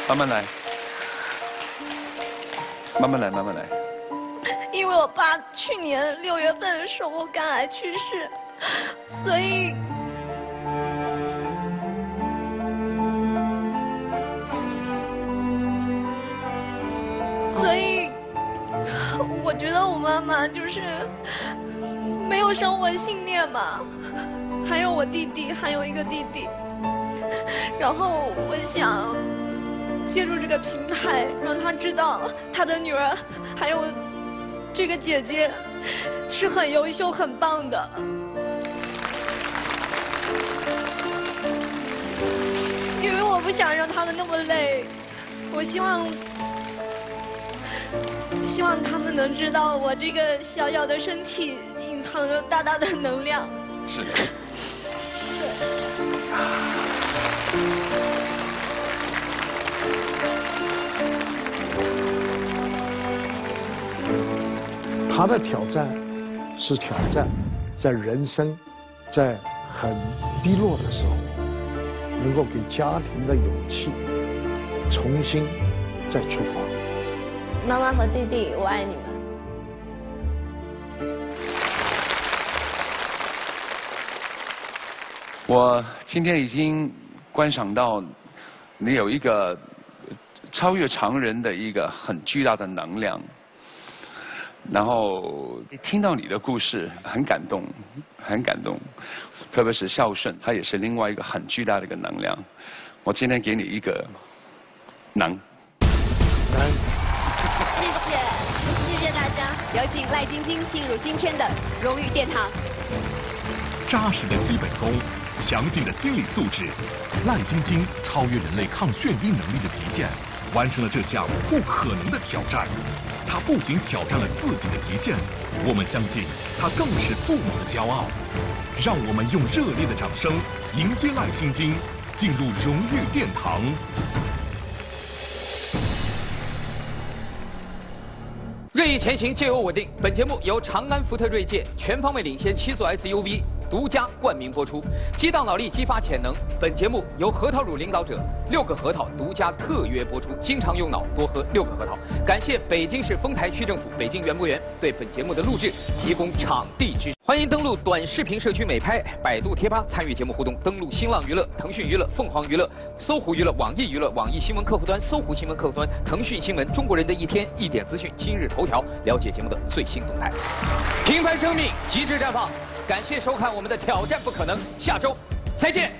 慢慢来，慢慢来，慢慢来。因为我爸去年六月份的时候肝癌去世，所以就是没有生活信念嘛，还有我弟弟，还有一个弟弟，然后我想借助这个平台，让他知道他的女儿还有这个姐姐是很优秀、很棒的。因为我不想让他们那么累，我希望希望他们能知道我这个小小的身体隐藏着大大的能量。是的。他的挑战是挑战，在人生在很低落的时候，能够给家庭的勇气，重新再出发。妈妈和弟弟，我爱你们。我今天已经观赏到你有一个超越常人的一个很巨大的能量，然后听到你的故事很感动，很感动，特别是孝顺，它也是另外一个很巨大的一个能量。我今天给你一个能。谢谢，谢谢大家，有请赖晶晶进入今天的荣誉殿堂。扎实的基本功，强劲的心理素质，赖晶晶超越人类抗眩晕能力的极限，完成了这项不可能的挑战。她不仅挑战了自己的极限，我们相信她更是父母的骄傲。让我们用热烈的掌声迎接赖晶晶进入荣誉殿堂。锐意前行，皆由稳定。本节目由长安福特锐界全方位领先七座 SUV 独家冠名播出，激荡脑力，激发潜能。本节目由核桃乳领导者六个核桃独家特约播出，经常用脑，多喝六个核桃。感谢北京市丰台区政府北京园博园对本节目的录制提供场地支持。欢迎登录短视频社区美拍、百度贴吧参与节目互动，登录新浪娱乐、腾讯娱乐、凤凰娱乐、搜狐娱乐、网易娱乐、网易新闻客户端、搜狐新闻客户端、腾讯新闻、中国人的一天、一点资讯、今日头条，了解节目的最新动态。平凡生命，极致绽放。感谢收看我们的挑战不可能，下周再见。